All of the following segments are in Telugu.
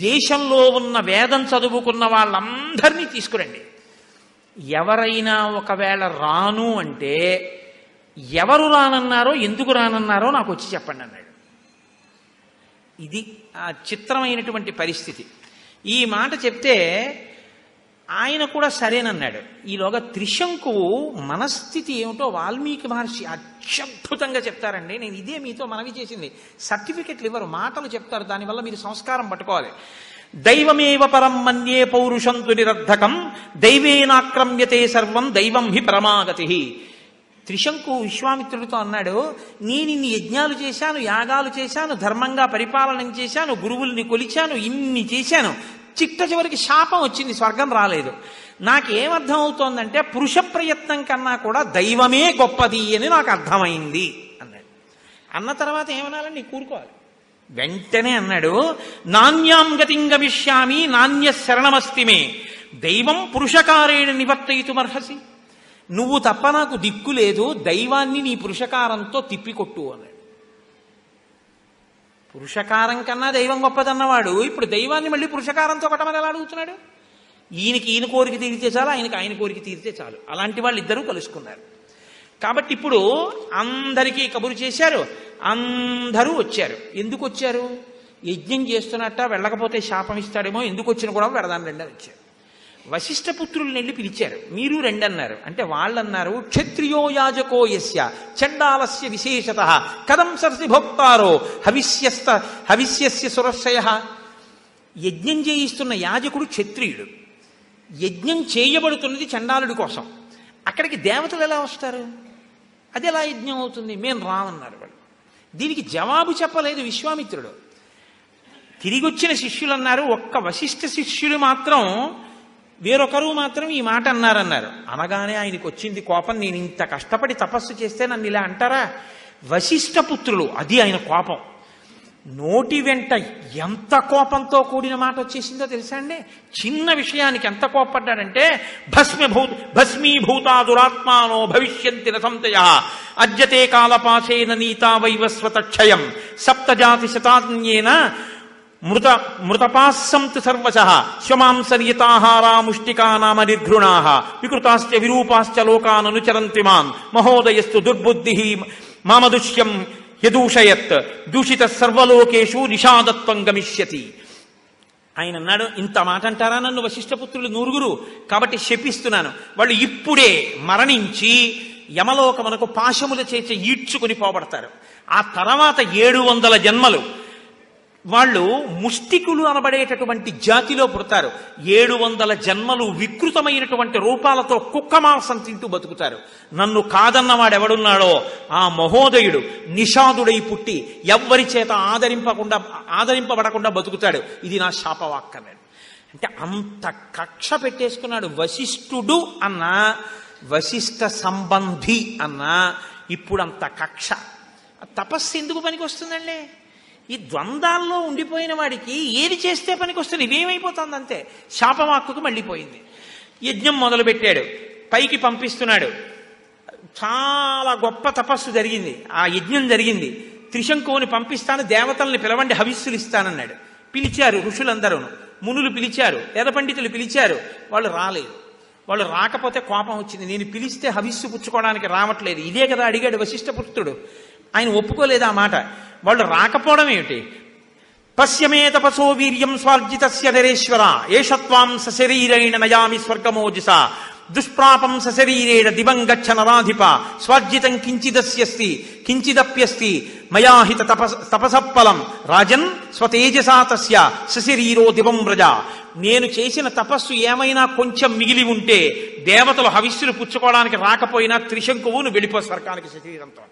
దేశంలో ఉన్న వేదం చదువుకున్న వాళ్ళందరినీ తీసుకురండి. ఎవరైనా ఒకవేళ రాను అంటే ఎవరు రానన్నారో ఎందుకు రానన్నారో నాకు వచ్చి చెప్పండి అన్నాడు. ఇది ఆ చిత్రమైనటువంటి పరిస్థితి. ఈ మాట చెప్తే ఆయన కూడా సరేనన్నాడు. ఈలోగా త్రిశంకువు మనస్థితి ఏమిటో వాల్మీకి మహర్షి అత్యద్భుతంగా చెప్తారండి. నేను ఇదే మీతో మనవి చేసింది. సర్టిఫికెట్లు ఇవ్వరు మాటలు చెప్తారు. దానివల్ల మీరు సంస్కారం పట్టుకోవాలి. దైవమేవ పరం మన్యే పౌరుషంతు నిరర్ధకం దైవేనాక్రమ్యతే సర్వం దైవం హి పరమాగతి. త్రిశంకు విశ్వామిత్రుడితో అన్నాడు నేను ఇన్ని యజ్ఞాలు చేశాను యాగాలు చేశాను ధర్మంగా పరిపాలన చేశాను గురువుల్ని కొలిచాను ఇన్ని చేశాను. చిట్ట చివరికి శాపం వచ్చింది స్వర్గం రాలేదు. నాకేమర్థం అవుతోందంటే పురుష ప్రయత్నం కన్నా కూడా దైవమే గొప్పది అని నాకు అర్థమైంది అన్నాడు. అన్న తర్వాత ఏమనాలని కూరుకోవాలి. వెంటనే అన్నాడు నాణ్యాం గతిం గమిష్యామి నాణ్య శరణమస్తిమే దైవం పురుషకారేణ నివర్తయితుమర్హసి. నువ్వు తప్ప నాకు దిక్కు లేదు దైవాన్ని నీ పురుషకారంతో తిప్పికొట్టు అన్నాడు. పురుషకారం కన్నా దైవం గొప్పదన్నవాడు. ఇప్పుడు దైవాన్ని మళ్ళీ పురుషకారంతో కొట్టమని ఎలా అడుగుతున్నాడు? ఈయనకి ఈయన కోరిక తీరితే చాలు ఆయనకి ఆయన కోరిక తీరితే చాలు. అలాంటి వాళ్ళు ఇద్దరూ కలుసుకున్నారు. కాబట్టి ఇప్పుడు అందరికీ కబురు చేశారు అందరూ వచ్చారు. ఎందుకు వచ్చారు? యజ్ఞం చేస్తున్నట్ట వెళ్ళకపోతే శాపం ఇస్తాడేమో ఎందుకు వచ్చిన కూడా వెడదాం రెండని వచ్చారు. వశిష్ఠపుత్రుల్ని వెళ్ళి పిలిచారు. మీరు రెండన్నారు. అంటే వాళ్ళన్నారు క్షత్రియో యాజకో యస్య చండాలస్య విశేషత కథం సరసి భోక్తారో హవిష్యస్త హవిష్యస్య సురక్షయ. యజ్ఞం చేయిస్తున్న యాజకుడు క్షత్రియుడు. యజ్ఞం చేయబడుతున్నది చండాలుడి కోసం. అక్కడికి దేవతలు ఎలా వస్తారు? అది ఎలా యజ్ఞం అవుతుంది? మేము రామన్నారు వాళ్ళు. దీనికి జవాబు చెప్పలేదు విశ్వామిత్రుడు. తిరిగొచ్చిన శిష్యులన్నారు. శిష్యులు అన్నారు ఒక్క వశిష్ఠ శిష్యులు మాత్రం వేరొకరు మాత్రం ఈ మాట అన్నారన్నారు. అనగానే ఆయనకు వచ్చింది కోపం నేను ఇంత కష్టపడి తపస్సు చేస్తే నన్ను ఇలా అంటారా? వశిష్ఠ పుత్రులు. అది ఆయన కోపం. నోటి వెంట ఎంత కోపంతో కూడిన మాట వచ్చేసిందో తెలుసా అండి? చిన్న విషయానికి ఎంత కోపడ్డాడంటే భస్మభూ భస్మీభూతా దురాత్మానో భవిష్యంతి రసంతయ అద్యతే కాలపాశేన నీతా వైవస్వత క్షయం సప్తజాతి శతాన్యేన మృత మృతపాస్సంతు సర్వశ శ్వమాంసర్యతాహారా ముష్టికా నామ నిర్ఘృణాహ వికృతాశ్చ విరూపాశ్చ లోకాన్ మాం మహోదయస్తు దుర్బుద్ధి మామదుష్యం యదూషయత్ దూషిత సర్వలోకేషు నిషాదత్వం గమిష్యతి. ఆయన అన్నాడు ఇంత మాట అంటారా నన్ను వశిష్ఠపుత్రులు నూరుగురు? కాబట్టి శపిస్తున్నాను. వాళ్ళు ఇప్పుడే మరణించి యమలోకమునకు పాశముల చేత ఈడ్చుకుని పోబడతారు. ఆ తర్వాత ఏడు వందల జన్మలు వాళ్ళు ముష్టికులు అనబడేటటువంటి జాతిలో పుడతారు. ఏడు వందల జన్మలు వికృతమైనటువంటి రూపాలతో కుక్క మాంసం తింటూ బతుకుతారు. నన్ను కాదన్నవాడెవడున్నాడో? ఆ మహోదయుడు నిషాదుడై పుట్టి ఎవ్వరి చేత ఆదరింపకుండా ఆదరింపబడకుండా బతుకుతాడు. ఇది నా శాపవాక్కన్నాడు అంటే అంత కక్ష పెట్టేసుకున్నాడు వశిష్ఠుడు అన్న వశిష్ఠ సంబంధి అన్న ఇప్పుడు అంత కక్ష. తపస్సు ఎందుకు పనికి వస్తుందండి ఈ ద్వంద్వాల్లో ఉండిపోయిన వాడికి ఏది చేస్తే పనికి వస్తుంది ఇవేమైపోతుంది అంతే శాపవాక్కుకు మళ్ళీపోయింది యజ్ఞం మొదలుపెట్టాడు. పైకి పంపిస్తున్నాడు. చాలా గొప్ప తపస్సు జరిగింది. ఆ యజ్ఞం జరిగింది. త్రిశంకువుని పంపిస్తాను దేవతల్ని పిలవండి హవిస్సులు ఇస్తానన్నాడు. పిలిచారు ఋషులందరూ మునులు పిలిచారు వేద పండితులు పిలిచారు. వాళ్ళు రాలేదు. వాళ్ళు రాకపోతే కోపం వచ్చింది. నేను పిలిస్తే హవిస్సు పుచ్చుకోవడానికి రావట్లేదు. ఇదే కదా అడిగాడు వశిష్ఠపుత్రుడు. ఆయన ఒప్పుకోలేదు ఆ మాట. వాళ్ళు రాకపోవడం ఏమిటి? పశ్యమే తపసో వీర్యం స్వార్జితస్య నరేశ్వర. ఏషత్వాం సశరీరేణ నయామి స్వర్గమోజస. దుష్ప్రాపం సశరీరేణ దివం గచ్చ నరాధిప. స్వార్జితం కించిదస్యస్తి కించిదప్యస్తి. మయాహిత తపస్ తపసఫలం. రాజన్ స్వతేజసా తస్య సశరీరో దివం వ్రజ. నేను చేసిన తపస్సు ఏమైనా కొంచెం మిగిలి ఉంటే దేవతలు హవిస్సులు పుచ్చుకోవడానికి రాకపోయినా త్రిశంకువును వెళ్ళిపో స్వర్గానికి శరీరంతో.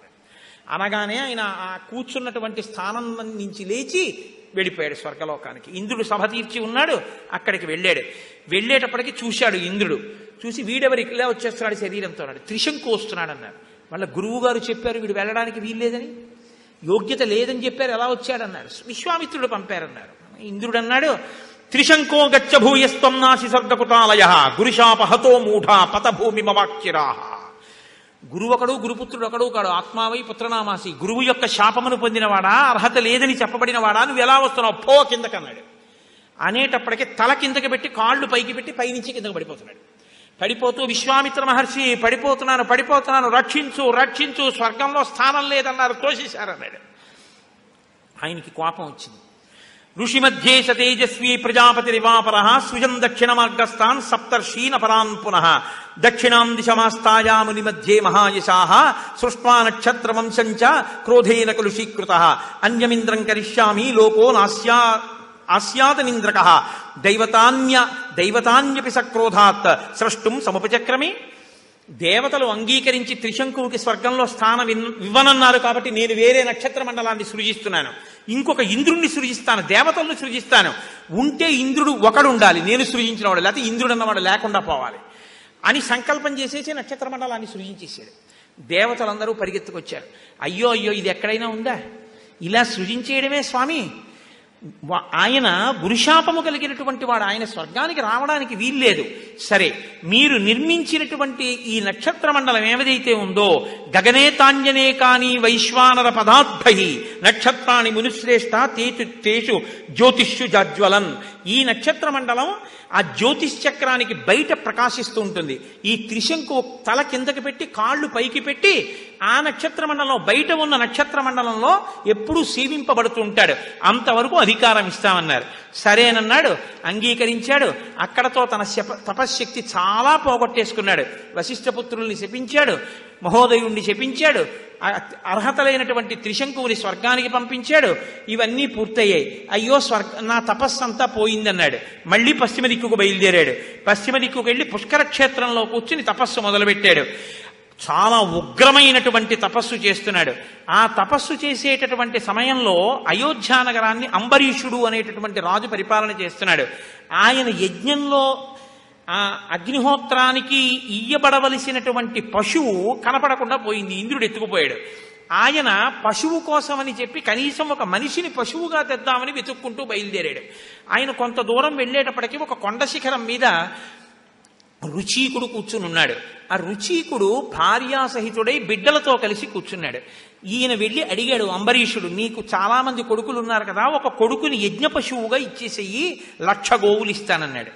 అనగానే ఆయన ఆ కూర్చున్నటువంటి స్థానం నుంచి లేచి వెళ్ళిపోయాడు స్వర్గలోకానికి. ఇంద్రుడు సభ తీర్చి ఉన్నాడు అక్కడికి వెళ్ళాడు. వెళ్ళేటప్పటికి చూశాడు ఇంద్రుడు. చూసి వీడెవరి ఇలా వచ్చేస్తున్నాడు శరీరంతో అన్నాడు. త్రిశంకు వస్తున్నాడు అన్నారు మళ్ళీ గురువు గారు చెప్పారు వీడు వెళ్ళడానికి వీల్లేదని. యోగ్యత లేదని చెప్పారు ఎలా వచ్చాడన్నారు విశ్వామిత్రుడు పంపారన్నారు. ఇంద్రుడు అన్నాడు త్రిశంకో గచ్చ భూయస్త్వం నాసి స్వర్గపుతాలయ గురుశాప హతో మూఢ పతభూమి మవాక్యరాహ గురువు ఒకడు గురుపుత్రుడు ఒకడు కాడు. ఆత్మావై పుత్రనామాసి. గురువు యొక్క శాపమును పొందినవాడా? అర్హత లేదని చెప్పబడినవాడా? నువ్వు ఎలా వస్తున్నావు? పో కిందకన్నాడు అనేటప్పటికీ తల కిందకి పెట్టి కాళ్ళు పైకి పెట్టి పైనుంచి కిందకి పడిపోతున్నాడు. పడిపోతూ విశ్వామిత్ర మహర్షి పడిపోతున్నాను పడిపోతున్నాను రక్షించు రక్షించు స్వర్గంలో స్థానం లేదన్నారు తోసేశారన్నాడు. ఆయనకి కోపం వచ్చింది. ఋషి మధ్యే స తేజస్వీ ప్రజాపతి రివాపర సృజం దక్షిణ మార్గస్థాన్ సప్తర్షీన పరాన్ పునః. దక్షిణాం దిశమాస్తాయాముని మధ్యే మహాయశా. సృష్వా నక్షత్ర వంశం చ క్రోధేన కలుషీకృత. అన్యమింద్రం కరిష్యామి లోకో నాస్యా ఆస్యాతనింద్రక దైవతాన్య దైవతాన్యపి సక్రోధాత్. స్రష్టుం సముపచక్రమే. దేవతలు అంగీకరించి త్రిశంకువుకి స్వర్గంలో స్థానం ఇవ్వనన్నారు కాబట్టి నేను వేరే నక్షత్ర మండలాన్ని సృజిస్తున్నాను. ఇంకొక ఇంద్రుణ్ణి సృజిస్తాను దేవతలను సృజిస్తాను. ఉంటే ఇంద్రుడు ఒకడు ఉండాలి నేను సృజించిన వాడు లేకపోతే ఇంద్రుడు అన్నవాడు లేకుండా పోవాలి అని సంకల్పం చేసేసి నక్షత్ర మండలాన్ని సృజించేసాడు దేవతలందరూ పరిగెత్తుకొచ్చారు. అయ్యో అయ్యో ఇది ఎక్కడైనా ఉందా? ఇలా సృజించేయడమే స్వామి. ఆయన గురుశాపము కలిగినటువంటి వాడు. ఆయన స్వర్గానికి రావడానికి వీల్లేదు. సరే మీరు నిర్మించినటువంటి ఈ నక్షత్ర మండలం ఏమదైతే ఉందో గగనేతాంజనే కాని వైశ్వానర పదార్థై నక్షత్రాన్ని మునిశ్రేష్ట తేచు తేషు జ్యోతిష్యు జాజ్వలన్. ఈ నక్షత్ర మండలం ఆ జ్యోతిష్ చక్రానికి బయట ప్రకాశిస్తూ ఉంటుంది. ఈ త్రిశంకు తల కిందకి పెట్టి కాళ్ళు పైకి పెట్టి ఆ నక్షత్ర మండలం బయట ఉన్న నక్షత్ర మండలంలో ఎప్పుడూ సేవింపబడుతూ ఉంటాడు. అంతవరకు అధికారం ఇస్తామన్నారు. సరేనన్నాడు అంగీకరించాడు. అక్కడతో తన శప- తపశ్శక్తి చాలా పోగొట్టేసుకున్నాడు. వశిష్ఠపుత్రుల్ని శపించాడు మహోదయుణ్ణి శపించాడు అర్హతలైనటువంటి అర్హత లేనటువంటి త్రిశంకువుని స్వర్గానికి పంపించాడు. ఇవన్నీ పూర్తయ్యాయి. అయ్యో స్వర్గ నా తపస్సు అంతా పోయిందన్నాడు. మళ్ళీ పశ్చిమ దిక్కుకు బయలుదేరాడు. పశ్చిమ దిక్కుకు వెళ్ళి పుష్కర క్షేత్రంలో కూర్చుని తపస్సు మొదలుపెట్టాడు. చాలా ఉగ్రమైనటువంటి తపస్సు చేస్తున్నాడు. ఆ తపస్సు చేసేటటువంటి సమయంలో అయోధ్య నగరాన్ని అంబరీషుడు అనేటటువంటి రాజు పరిపాలన చేస్తున్నాడు. ఆయన యజ్ఞంలో ఆ అగ్నిహోత్రానికి ఇయ్యబడవలసినటువంటి పశువు కనపడకుండా పోయింది. ఇంద్రుడు ఎత్తుకుపోయాడు. ఆయన పశువు కోసమని చెప్పి కనీసం ఒక మనిషిని పశువుగా తెద్దామని వెతుక్కుంటూ బయలుదేరాడు. ఆయన కొంత దూరం వెళ్ళేటప్పటికీ ఒక కొండ శిఖరం మీద రుచీకుడు కూర్చుని ఉన్నాడు ఆ రుచీకుడు భార్యాసహితుడై బిడ్డలతో కలిసి కూర్చున్నాడు. ఈయన వెళ్ళి అడిగాడు అంబరీషుడు నీకు చాలా మంది కొడుకులు ఉన్నారు కదా ఒక కొడుకుని యజ్ఞ పశువుగా ఇచ్చేసేయి లక్ష గోవులు ఇస్తానన్నాడు.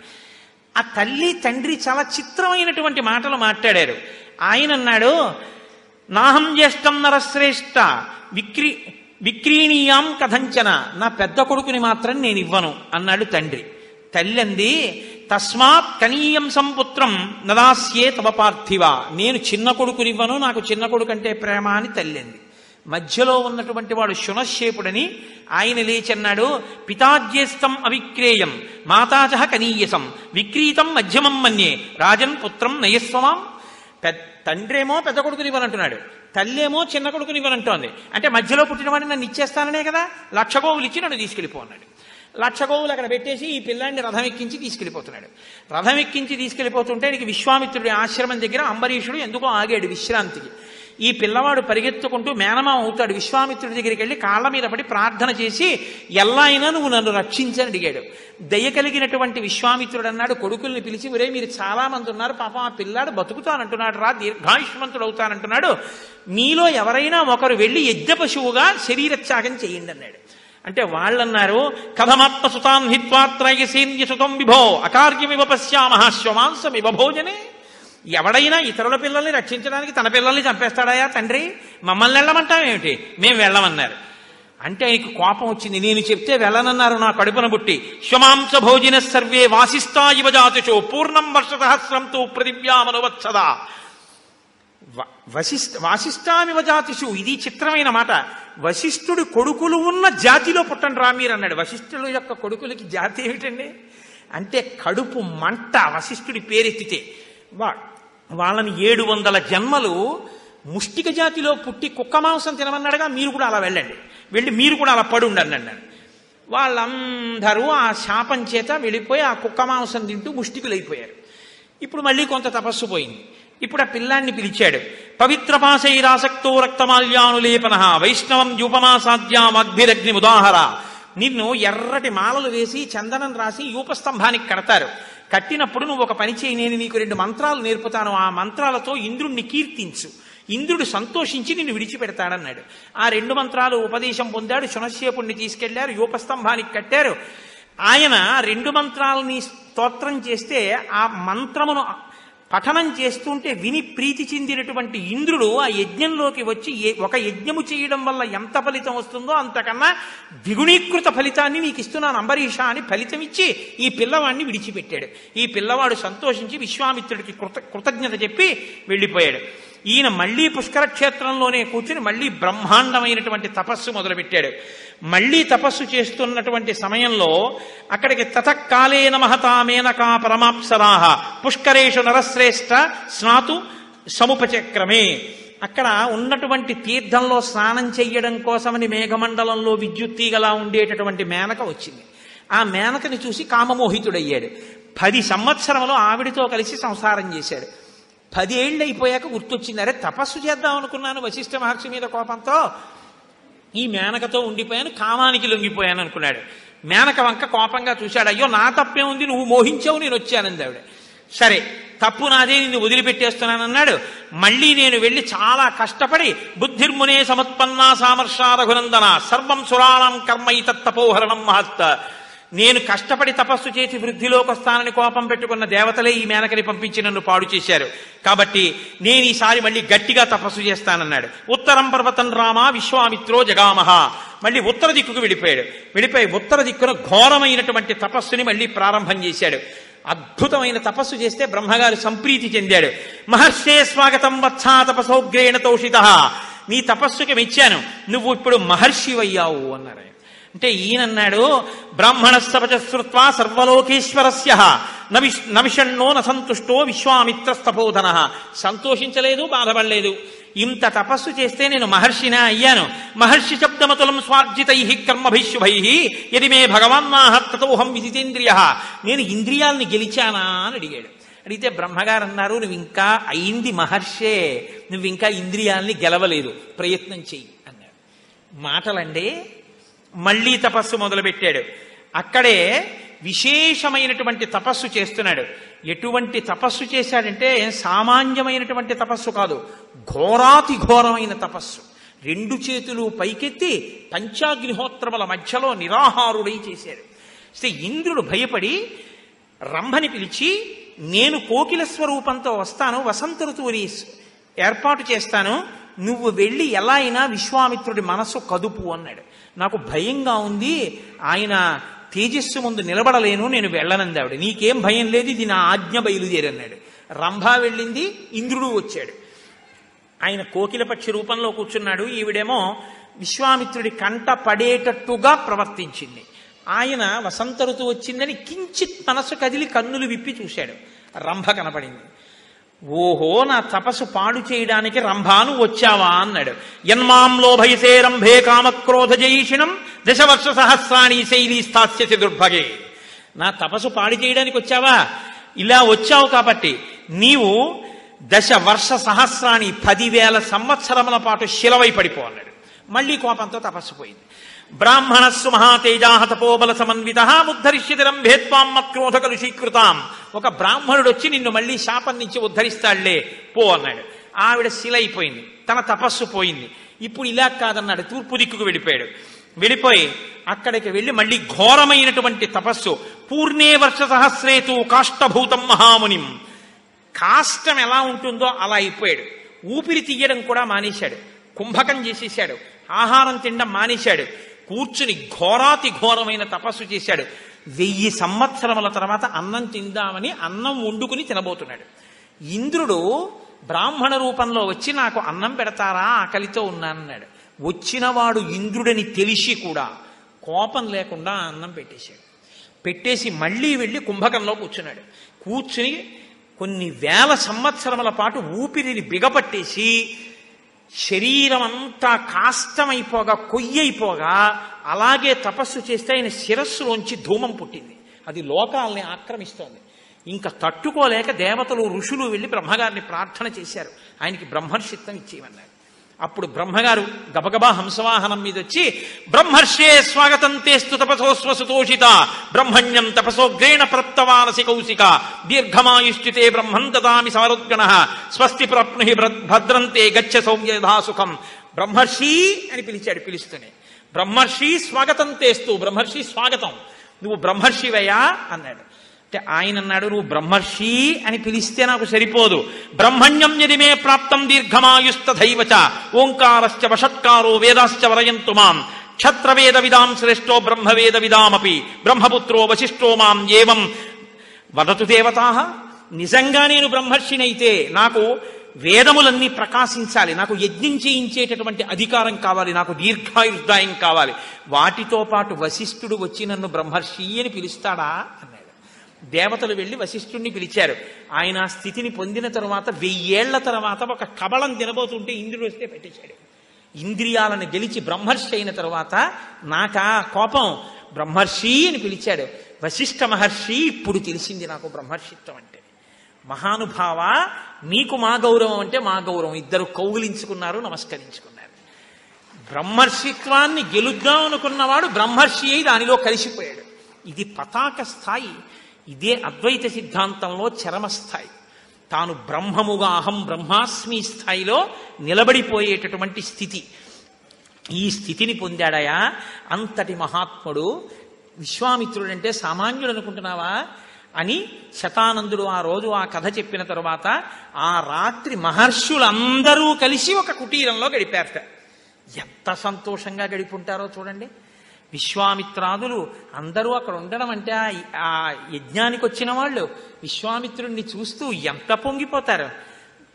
ఆ తల్లి తండ్రి చాలా చిత్రమైనటువంటి మాటలు మాట్లాడారు. ఆయన అన్నాడు నాహం జ్యేష్టం నరశ్రేష్ట విక్రీ విక్రీణీయాం కథంచన నా పెద్ద కొడుకుని మాత్రం నేను ఇవ్వను అన్నాడు తండ్రి. తల్లంది తస్మాత్ కనీయం సంపుత్రం నదాస్యే తవ పార్థివ. నేను చిన్న కొడుకునివ్వను నాకు చిన్న కొడుకు అంటే ప్రేమ అని తల్లింది. మధ్యలో ఉన్నటువంటి వాడు శునశ్చేపుడని ఆయన లేచన్నాడు పితాజ్యేస్తం అవిక్రేయం మాతాచ కనీయసం విక్రీతం మధ్యమం మన్యే రాజన్ పుత్రం నయస్వమాం తండ్రేమో పెద్ద కొడుకుని ఇవ్వనంటున్నాడు తల్లేమో చిన్న కొడుకునివ్వనంటోంది. అంటే మధ్యలో పుట్టినవాడిని నన్ను ఇచ్చేస్తాననే కదా లక్ష గోవులు ఇచ్చి నన్ను తీసుకెళ్ళిపోన్నాడు లక్ష గోవులు అక్కడ పెట్టేసి ఈ పిల్లాన్ని రథం ఎక్కించి తీసుకెళ్ళిపోతున్నాడు. రథం ఎక్కించి తీసుకెళ్ళిపోతుంటే నీకు విశ్వామిత్రుడి ఆశ్రమం దగ్గర అంబరీషుడు ఎందుకో ఆగాడు విశ్రాంతికి. ఈ పిల్లవాడు పరిగెత్తుకుంటూ మేనమామ అవుతాడు. విశ్వామిత్రుడి దగ్గరికి వెళ్ళి కాళ్ళ మీద పడి ప్రార్థన చేసి ఎలా అయినా నువ్వు నన్ను రక్షించని అడిగాడు. దయ కలిగినటువంటి విశ్వామిత్రుడు అన్నాడు. కొడుకుల్ని పిలిచి ఒరే మీరు చాలా మంది ఉన్నారు. పాపం ఆ పిల్లాడు బతుకుతానంటున్నాడు. రా దీర్ఘాయుష్మంతుడు అవుతానంటున్నాడు. మీలో ఎవరైనా ఒకరు వెళ్ళి యజ్ఞ పశువుగా శరీరత్యాగం చేయండి అన్నాడు. అంటే వాళ్ళన్నారు కథమాత్మ సుతాం హిత్వాత్రయసేన్య సుతం విభో అకార్యమివ పశ్యామహ శ్వమాంసమివ భోజనే. ఎవడైనా ఇతరుల పిల్లల్ని రక్షించడానికి తన పిల్లల్ని చంపేస్తాడాయా తండ్రి? మమ్మల్ని వెళ్ళమంటామేమిటి మేము వెళ్ళమన్నారు. అంటే ఆయనకు కోపం వచ్చింది నేను చెప్తే వెళ్ళనన్నారు నా కడుపున బుట్టి శ్వమాంస భోజిన సర్వే వాసిస్తా ఇవ జాతిషో పూర్ణం వర్ష సహస్రంతో ప్రదివ్యామనువత్సదా వశిష్ఠ వాసిష్ఠామివ జాతిషు ఇది చిత్రమైన మాట. వశిష్ఠుడి కొడుకులు ఉన్న జాతిలో పుట్టండి రా మీరు అన్నాడు. వశిష్ఠుల యొక్క కొడుకులకి జాతి ఏమిటండి? అంటే కడుపు మంట వశిష్ఠుడి పేరెత్తితే. వా వాళ్ళని ఏడు వందల జన్మలు ముష్టిక జాతిలో పుట్టి కుక్క మాంసం తినమన్నాడుగా మీరు కూడా అలా వెళ్ళండి. వెళ్ళి మీరు కూడా అలా పడి ఉండండి అన్నాడు. వాళ్ళందరూ ఆ శాపం చేత వెళ్ళిపోయి ఆ కుక్క మాంసం తింటూ ముష్టికులైపోయారు. ఇప్పుడు మళ్ళీ కొంత తపస్సు పోయింది. ఇప్పుడు ఆ పిల్లాన్ని పిలిచాడు. పవిత్ర పాశైరాసక్తో రక్తమాల్యానులేపన. వైష్ణవం యూపమాసాద్యామగ్భిరగ్ని ఉదాహర నిన్ను ఎర్రటి మాలలు వేసి చందనం రాసి యూపస్తంభానికి కడతారు. కట్టినప్పుడు నువ్వు ఒక పని చేయి నేను నీకు రెండు మంత్రాలు నేర్పుతాను. ఆ మంత్రాలతో ఇంద్రుణ్ణి కీర్తించు. ఇంద్రుడు సంతోషించి నిన్ను విడిచిపెడతాడన్నాడు. ఆ రెండు మంత్రాలు ఉపదేశం పొందాడు. శునశేపుణ్ణి తీసుకెళ్ళారు. యూపస్తంభానికి కట్టారు. ఆయన రెండు మంత్రాలని స్తోత్రం చేస్తే ఆ మంత్రమును పఠనం చేస్తుంటే విని ప్రీతి చెందినటువంటి ఇంద్రుడు ఆ యజ్ఞంలోకి వచ్చి ఏ- ఒక యజ్ఞము చేయడం వల్ల ఎంత ఫలితం వస్తుందో అంతకన్నా ద్విగుణీకృత ఫలితాన్ని నీకు ఇస్తున్నాను అంబరీష అని ఫలితం ఇచ్చి ఈ పిల్లవాడిని విడిచిపెట్టాడు. ఈ పిల్లవాడు సంతోషించి విశ్వామిత్రుడికి కృత కృతజ్ఞత చెప్పి వెళ్ళిపోయాడు. ఈయన మళ్ళీ పుష్కర క్షేత్రంలోనే కూర్చుని మళ్ళీ బ్రహ్మాండమైనటువంటి తపస్సు మొదలుపెట్టాడు. మళ్ళీ తపస్సు చేస్తున్నటువంటి సమయంలో అక్కడికి తతకాలేన మహతామేనకా పరమాప్సరాహ పుష్కరేషు నరశ్రేష్ఠ స్నాతు సముపచక్రమే. అక్కడ ఉన్నటువంటి తీర్థంలో స్నానం చెయ్యడం కోసమని మేఘమండలంలో విద్యుత్ తీగలా ఉండేటటువంటి మేనక వచ్చింది. ఆ మేనకని చూసి కామమోహితుడయ్యాడు. పది సంవత్సరంలో ఆవిడితో కలిసి సంసారం చేశాడు. పదేళ్ళు అయిపోయాక గుర్తొచ్చిందరే తపస్సు చేద్దాం అనుకున్నాను వశిష్ఠ మహర్షి మీద కోపంతో. ఈ మేనకతో ఉండిపోయాను కామానికి లొంగిపోయాను అనుకున్నాడు. మేనక వంక కోపంగా చూశాడు అయ్యో నా తప్పే ఉంది నువ్వు మోహించావు నేను వచ్చానంది ఆవిడ. సరే తప్పు నాదే నిన్ను వదిలిపెట్టేస్తున్నానన్నాడు. మళ్ళీ నేను వెళ్ళి చాలా కష్టపడి బుద్ధిర్మునే సమత్పన్నా సామర్షా రఘునందన సర్వం సురాణం కర్మైతత్తపోహరణం మహత్త. నేను కష్టపడి తపస్సు చేసి వృద్ధిలోకి వస్తానని కోపం పెట్టుకున్న దేవతలే ఈ మేనకని పంపించి నన్ను పాడు చేశారు. కాబట్టి నేను ఈసారి మళ్ళీ గట్టిగా తపస్సు చేస్తానన్నాడు. ఉత్తరం పర్వతం రామ విశ్వామిత్రో జగామహ. మళ్ళీ ఉత్తర దిక్కుకు వెళ్ళిపోయాడు. వెళ్ళిపోయి ఉత్తర దిక్కున ఘోరమైనటువంటి తపస్సుని మళ్ళీ ప్రారంభం చేశాడు. అద్భుతమైన తపస్సు చేస్తే బ్రహ్మగారు సంప్రీతి చెందాడు. మహర్షే స్వాగతం వత్సా తపసౌగ్రేణ తోషిత. నీ తపస్సుకి మెచ్చాను. నువ్వు ఇప్పుడు మహర్షివయ్యావు అన్నారు ఆయన. అంటే ఈయనన్నాడు బ్రాహ్మణ సపచశ్రుత్వా సర్వలోకేశ్వరస్య నవిష్ నవిషణ్ణో నసంతుష్టో విశ్వామిత్రస్తపోధన. సంతోషించలేదు బాధపడలేదు. ఇంత తపస్సు చేస్తే నేను మహర్షినా అయ్యాను. మహర్షి శబ్దమతులం స్వార్జితై కర్మభిశుభై యది మే భగవాన్ మాహత్తతోహం విదితేంద్రియ నేను ఇంద్రియాల్ని గెలిచానా అని అడిగాడు. అడిగితే బ్రహ్మగారు అన్నారు నువ్వు ఇంకా అయింది మహర్షే నువ్వు ఇంకా ఇంద్రియాల్ని గెలవలేదు ప్రయత్నం చెయ్యి అన్నాడు. మాటలండి మళ్ళీ తపస్సు మొదలుపెట్టాడు. అక్కడే విశేషమైనటువంటి తపస్సు చేస్తున్నాడు. ఎటువంటి తపస్సు చేశాడంటే సామాన్యమైనటువంటి తపస్సు కాదు ఘోరాతి ఘోరమైన తపస్సు. రెండు చేతులు పైకెత్తి పంచాగ్నిహోత్రముల మధ్యలో నిరాహారుడై చేశాడు. అయితే ఇంద్రుడు భయపడి రంభని పిలిచి నేను కోకిల స్వరూపంతో వస్తాను వసంత ఋతువుని ఏర్పాటు చేస్తాను నువ్వు వెళ్ళి ఎలా అయినా విశ్వామిత్రుడి మనస్సు కదుపు అన్నాడు. నాకు భయంగా ఉంది ఆయన తేజస్సు ముందు నిలబడలేను నేను వెళ్ళనంది ఆవిడ. నీకేం భయం లేదు ఇది నా ఆజ్ఞ బయలుదేరన్నాడు రంభ వెళ్ళింది ఇంద్రుడు వచ్చాడు. ఆయన కోకిల పక్షి రూపంలో కూర్చున్నాడు. ఈవిడేమో విశ్వామిత్రుడి కంట పడేటట్టుగా ప్రవర్తించింది. ఆయన వసంత ఋతువు వచ్చిందని కించిత్ మనసు కదిలి కన్నులు విప్పి చూశాడు. రంభ కనపడింది. ఓహో నా తపస్సు పాడు చేయడానికి రంభాను వచ్చావా అన్నాడు. యన్మాం లోభయసే రంభే కామక్రోధ జయీషిణం దశవర్ష సహస్రాణి శైలీ స్థాస్యసి దుర్భగే. నా తపస్సు పాడు చేయడానికి వచ్చావా? ఇలా వచ్చావు కాబట్టి నీవు దశ వర్ష సహస్రాన్ని పదివేల సంవత్సరముల పాటు శిలవై పడిపో అన్నాడు. మళ్ళీ కోపంతో తపస్సు పోయింది. బ్రాహ్మణస్సు మహాతేజా తపోబల సమన్విత ఉద్ధరిష్యతి రంభేత్వాం మత్క్రోధ కలుషీకృతాం ఒక బ్రాహ్మణుడు వచ్చి నిన్ను మళ్ళీ శాపం నుంచి ఉద్ధరిస్తాడులే పో అన్నాడు. ఆవిడ శిలైపోయింది. తన తపస్సు పోయింది. ఇప్పుడు ఇలా కాదన్నాడు. తూర్పు దిక్కుకు వెళ్ళిపోయాడు. వెళ్ళిపోయి అక్కడికి వెళ్ళి మళ్ళీ ఘోరమైనటువంటి తపస్సు. పూర్ణే వర్ష సహస్రేతు కాష్టభూతం మహామునిం. కాష్టం ఎలా ఉంటుందో అలా అయిపోయాడు. ఊపిరి తీయడం కూడా మానేశాడు. కుంభకం చేసేశాడు. ఆహారం తినడం మానేశాడు. కూర్చుని ఘోరాతి ఘోరమైన తపస్సు చేశాడు. వెయ్యి సంవత్సరముల తర్వాత అన్నం తిందామని అన్నం వండుకుని తినబోతున్నాడు. ఇంద్రుడు బ్రాహ్మణ రూపంలో వచ్చి నాకు అన్నం పెడతారా ఆకలితో ఉన్నానన్నాడు. వచ్చినవాడు ఇంద్రుడని తెలిసి కూడా కోపం లేకుండా అన్నం పెట్టేశాడు. పెట్టేసి మళ్ళీ వెళ్ళి కుంభకంలో కూర్చున్నాడు. కూర్చుని కొన్ని వేల సంవత్సరముల పాటు ఊపిరిని బిగపట్టేసి శరీరం అంతా కాష్టమైపోగా కొయ్యైపోగా అలాగే తపస్సు చేస్తే ఆయన శిరస్సులోంచి ధూమం పుట్టింది. అది లోకాలని ఆక్రమిస్తోంది. ఇంకా తట్టుకోలేక దేవతలు ఋషులు వెళ్ళి బ్రహ్మగారిని ప్రార్థన చేశారు. ఆయనకి బ్రహ్మర్షిత్వం ఇచ్చేయమన్నారు. అప్పుడు బ్రహ్మగారు గబగబా హంసవాహనం మీద వచ్చి బ్రహ్మర్షే స్వాగతం తేస్తు తపసోస్వసుతోషిత బ్రహ్మణ్యం తపసోగ్రేణ ప్రప్తవానసి కౌశిక దీర్ఘమాయుష్యుతే బ్రహ్మం దదామి సారుద్గణ స్వస్తి ప్రప్నుహి భద్రంతే గచ్చ సౌమ్యధా సుఖం బ్రహ్మర్షి అని పిలిచాడు పిలుస్తూనే. బ్రహ్మర్షి స్వాగతం తేస్తూ బ్రహ్మర్షి స్వాగతం నువ్వు బ్రహ్మర్షివయ్యా అన్నాడు. అంటే ఆయన అన్నాడు నువ్వు బ్రహ్మర్షి అని పిలిస్తే నాకు సరిపోదు. బ్రహ్మణ్యం యదిమే ప్రాప్తం ప్రాప్తం దీర్ఘమాయుస్తథైవచ ఓంకారశ్చ వషత్కారో వేదాశ్చ వరయంతు మాం. క్షత్రవేద విదాం శ్రేష్టో బ్రహ్మవేద విదామపి బ్రహ్మపుత్రో వశిష్టో మాం ఏవం. వదతు దేవతా నిజంగా నేను బ్రహ్మర్షినైతే నాకు వేదములన్నీ ప్రకాశించాలి నాకు యజ్ఞం చేయించేటటువంటి అధికారం కావాలి నాకు దీర్ఘాయుర్దాయం కావాలి. వాటితో పాటు వశిష్ఠుడు వచ్చి నన్ను బ్రహ్మర్షి అని పిలుస్తాడా? దేవతలు వెళ్ళి వశిష్ఠుణ్ణి పిలిచారు. ఆయన ఆ స్థితిని పొందిన తరువాత వెయ్యేళ్ళ తర్వాత ఒక కబళం తినబోతుంటే ఇంద్రుడు వస్తే పెట్టేశాడు. ఇంద్రియాలను గెలిచి బ్రహ్మర్షి అయిన తరువాత నాకా కోపం బ్రహ్మర్షి అని పిలిచాడు. వశిష్ఠ మహర్షి ఇప్పుడు తెలిసింది నాకు బ్రహ్మర్షిత్వం అంటే. మహానుభావ నీకు మా గౌరవం అంటే మా గౌరవం. ఇద్దరు కౌగులించుకున్నారు నమస్కరించుకున్నారు. బ్రహ్మర్షిత్వాన్ని గెలుద్దాం అనుకున్నవాడు బ్రహ్మర్షి అయి దానిలో కలిసిపోయాడు. ఇది పతాక స్థాయి. ఇదే అద్వైత సిద్ధాంతంలో చరమస్థాయి. తాను బ్రహ్మముగా అహం బ్రహ్మాస్మి స్థాయిలో నిలబడిపోయేటటువంటి స్థితి. ఈ స్థితిని పొందాడయా? అంతటి మహాత్ముడు విశ్వామిత్రుడంటే సామాన్యుడు అనుకుంటున్నావా అని శతానందుడు ఆ రోజు ఆ కథ చెప్పిన తరువాత ఆ రాత్రి మహర్షులందరూ కలిసి ఒక కుటీరంలో గడిపారట. ఎంత సంతోషంగా గడిపుంటారో చూడండి. విశ్వామిత్రాదులు అందరూ అక్కడ ఉండడం అంటే ఆ- యజ్ఞానికి వచ్చిన వాళ్ళు విశ్వామిత్రుడిని చూస్తూ ఎంత పొంగిపోతారు?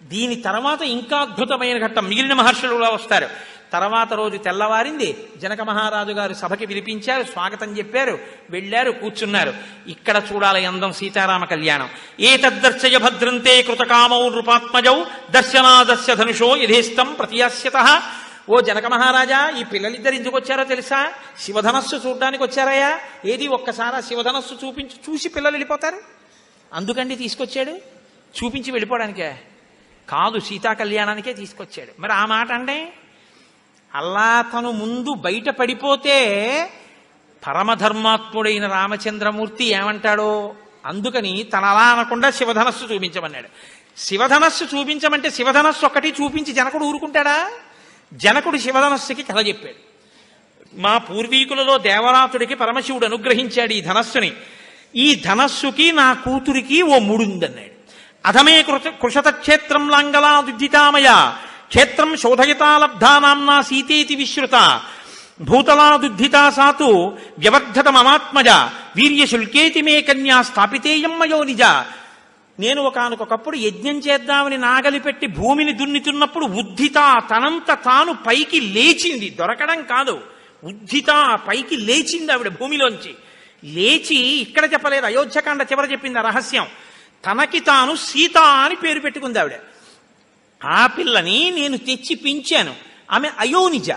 దీని తర్వాత ఇంకా అద్భుతమైన ఘట్టం. మిగిలిన మహర్షులు కూడా వస్తారు. తర్వాత రోజు తెల్లవారింది జనక మహారాజు గారు సభకి పిలిపించారు స్వాగతం చెప్పారు వెళ్ళారు కూర్చున్నారు. ఇక్కడ చూడాలి అందం సీతారామ కళ్యాణం. ఏ తద్దర్శయ భద్రంతే కృతకామౌ నృపాత్మజౌ దర్శనాదస్య ధనుషో యథేస్తం ప్రతియాస్యత. ఓ జనక మహారాజా ఈ పిల్లలిద్దరు ఎందుకు వచ్చారో తెలుసా? శివధనస్సు చూడడానికి వచ్చారయ్యా. ఏది ఒక్కసారి శివధనస్సు చూపించి చూసి పిల్లలు వెళ్ళిపోతారు? అందుకండి తీసుకొచ్చాడు. చూపించి వెళ్ళిపోవడానికే. కాదు సీతా కళ్యాణానికే తీసుకొచ్చాడు. మరి ఆ మాట అంటే అల్లా తను ముందు బయట పడిపోతే పరమధర్మాత్ముడైన రామచంద్రమూర్తి ఏమంటాడో? అందుకని తన అలా అనకుండా శివధనస్సు చూపించమన్నాడు. శివధనస్సు చూపించమంటే శివధనస్సు ఒకటి చూపించి జనకుడు ఊరుకుంటాడా? జనకుడు శివధనస్సుకి కథ చెప్పాడు. మా పూర్వీకులలో దేవరాతుడికి పరమశివుడు అనుగ్రహించాడు ఈ ధనస్సుని. ఈ ధనస్సుకి నా కూతురికి ఓ ముడుందన్నాడు. అధమే కృత కృషత క్షేత్రం లాంగలా దుద్ధితామయ క్షేత్రం శోధయతా సీతేతి విశ్రుత. భూతలా దుద్ధితా సాతు. వ్యవర్ధతమమాత్మజ వీర్యశుల్కేతి మే కన్యా స్థాపితేయం మయో నిజ. నేను ఒకనకొకప్పుడు యజ్ఞం చేద్దామని నాగలి పెట్టి భూమిని దున్నితున్నప్పుడు ఉద్ధిత తనంత తాను పైకి లేచింది. దొరకడం కాదు. ఉద్ధిత పైకి లేచింది ఆవిడ భూమిలోంచి. లేచి ఇక్కడ చెప్పలేదు. అయోధ్యకాండ చివర చెప్పింది రహస్యం. తనకి తాను సీత అని పేరు పెట్టుకుంది ఆవిడ. ఆ పిల్లని నేను తెచ్చి పెంచాను. ఆమె అయోనిజ.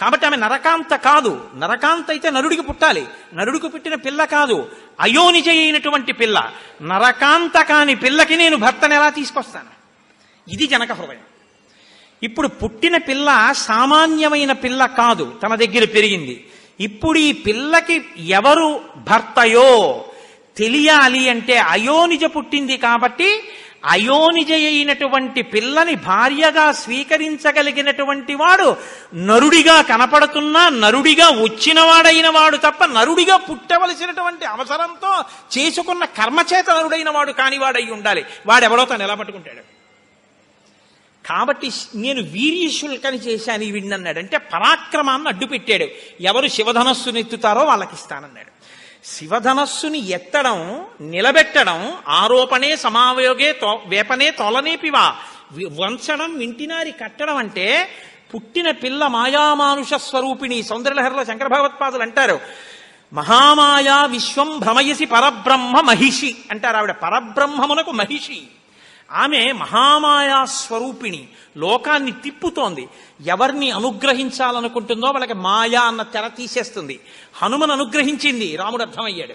కాబట్టి ఆమె నరకాంత కాదు. నరకాంత అయితే నరుడికి పుట్టాలి. నరుడికి పుట్టిన పిల్ల కాదు. అయోనిజ అయినటువంటి పిల్ల. నరకాంత కాని పిల్లకి నేను భర్తను ఎలా తీసుకొస్తాను? ఇది జనక హృదయం. ఇప్పుడు పుట్టిన పిల్ల సామాన్యమైన పిల్ల కాదు. తన దగ్గర పెరిగింది. ఇప్పుడు ఈ పిల్లకి ఎవరు భర్తయో తెలియాలి అంటే అయోనిజ పుట్టింది కాబట్టి అయోనిజ అయినటువంటి పిల్లని భార్యగా స్వీకరించగలిగినటువంటి వాడు నరుడిగా కనపడుతున్నా నరుడిగా వచ్చినవాడైన వాడు తప్ప నరుడిగా పుట్టవలసినటువంటి అవసరంతో చేసుకున్న కర్మచేత నరుడైన వాడు కానివాడై ఉండాలి. వాడెవడో తను ఎలా పట్టుకుంటాడు? కాబట్టి నేను వీర్యశుల్కని చేశాను ఈ విన్నన్నాడు అంటే పరాక్రమాన్ని అడ్డు పెట్టాడు ఎవరు శివధనస్సు నెత్తుతారో వాళ్ళకి ఇస్తానన్నాడు. శివధనస్సుని ఎత్తడం నిలబెట్టడం ఆరోపణే సమావయోగే తో వేపనే తొలనేపివా? వంచడం వింటినారి కట్టడం అంటే పుట్టిన పిల్ల మాయామానుష స్వరూపిణి సౌందర్యలహరిలో శంకర భగవత్పాదులు అంటారు. మహామాయా విశ్వం భ్రమయసి పరబ్రహ్మ మహిషి అంటారు ఆవిడ. పరబ్రహ్మమునకు మహిషి. ఆమె మహామాయా స్వరూపిణి. లోకాన్ని తిప్పుతోంది. ఎవరిని అనుగ్రహించాలనుకుంటుందో వాళ్ళకి మాయా అన్న తెర తీసేస్తుంది. హనుమను అనుగ్రహించింది. రాముడు అర్థమయ్యాడు.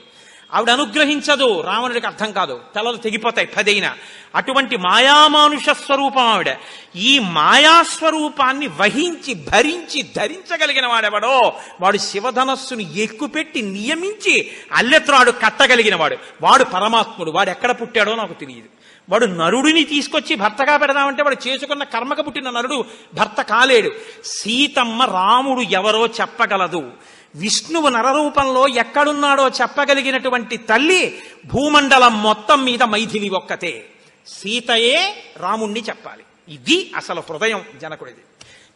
ఆవిడ అనుగ్రహించదు. రావణుడికి అర్థం కాదు. తలలు తెగిపోతాయి పదైనా. అటువంటి మాయామానుష స్వరూపం ఆవిడ. ఈ మాయాస్వరూపాన్ని వహించి భరించి ధరించగలిగిన వాడెవడో? వాడు శివధనస్సును ఎక్కుపెట్టి నియమించి అల్లెత్రాడు కట్టగలిగిన వాడు. వాడు పరమాత్ముడు. వాడు ఎక్కడ పుట్టాడో నాకు తెలియదు. వాడు నరుడిని తీసుకొచ్చి భర్తగా పెడదామంటే వాడు చేసుకున్న కర్మకు పుట్టిన నరుడు భర్త కాలేడు. సీతమ్మ రాముడు ఎవరో చెప్పగలదు. విష్ణువు నరరూపంలో ఎక్కడున్నాడో చెప్పగలిగినటువంటి తల్లి భూమండలం మొత్తం మీద మైథిలి ఒక్కతే. సీతయే రాముణ్ణి చెప్పాలి. ఇది అసలు హృదయం జనకుడిది.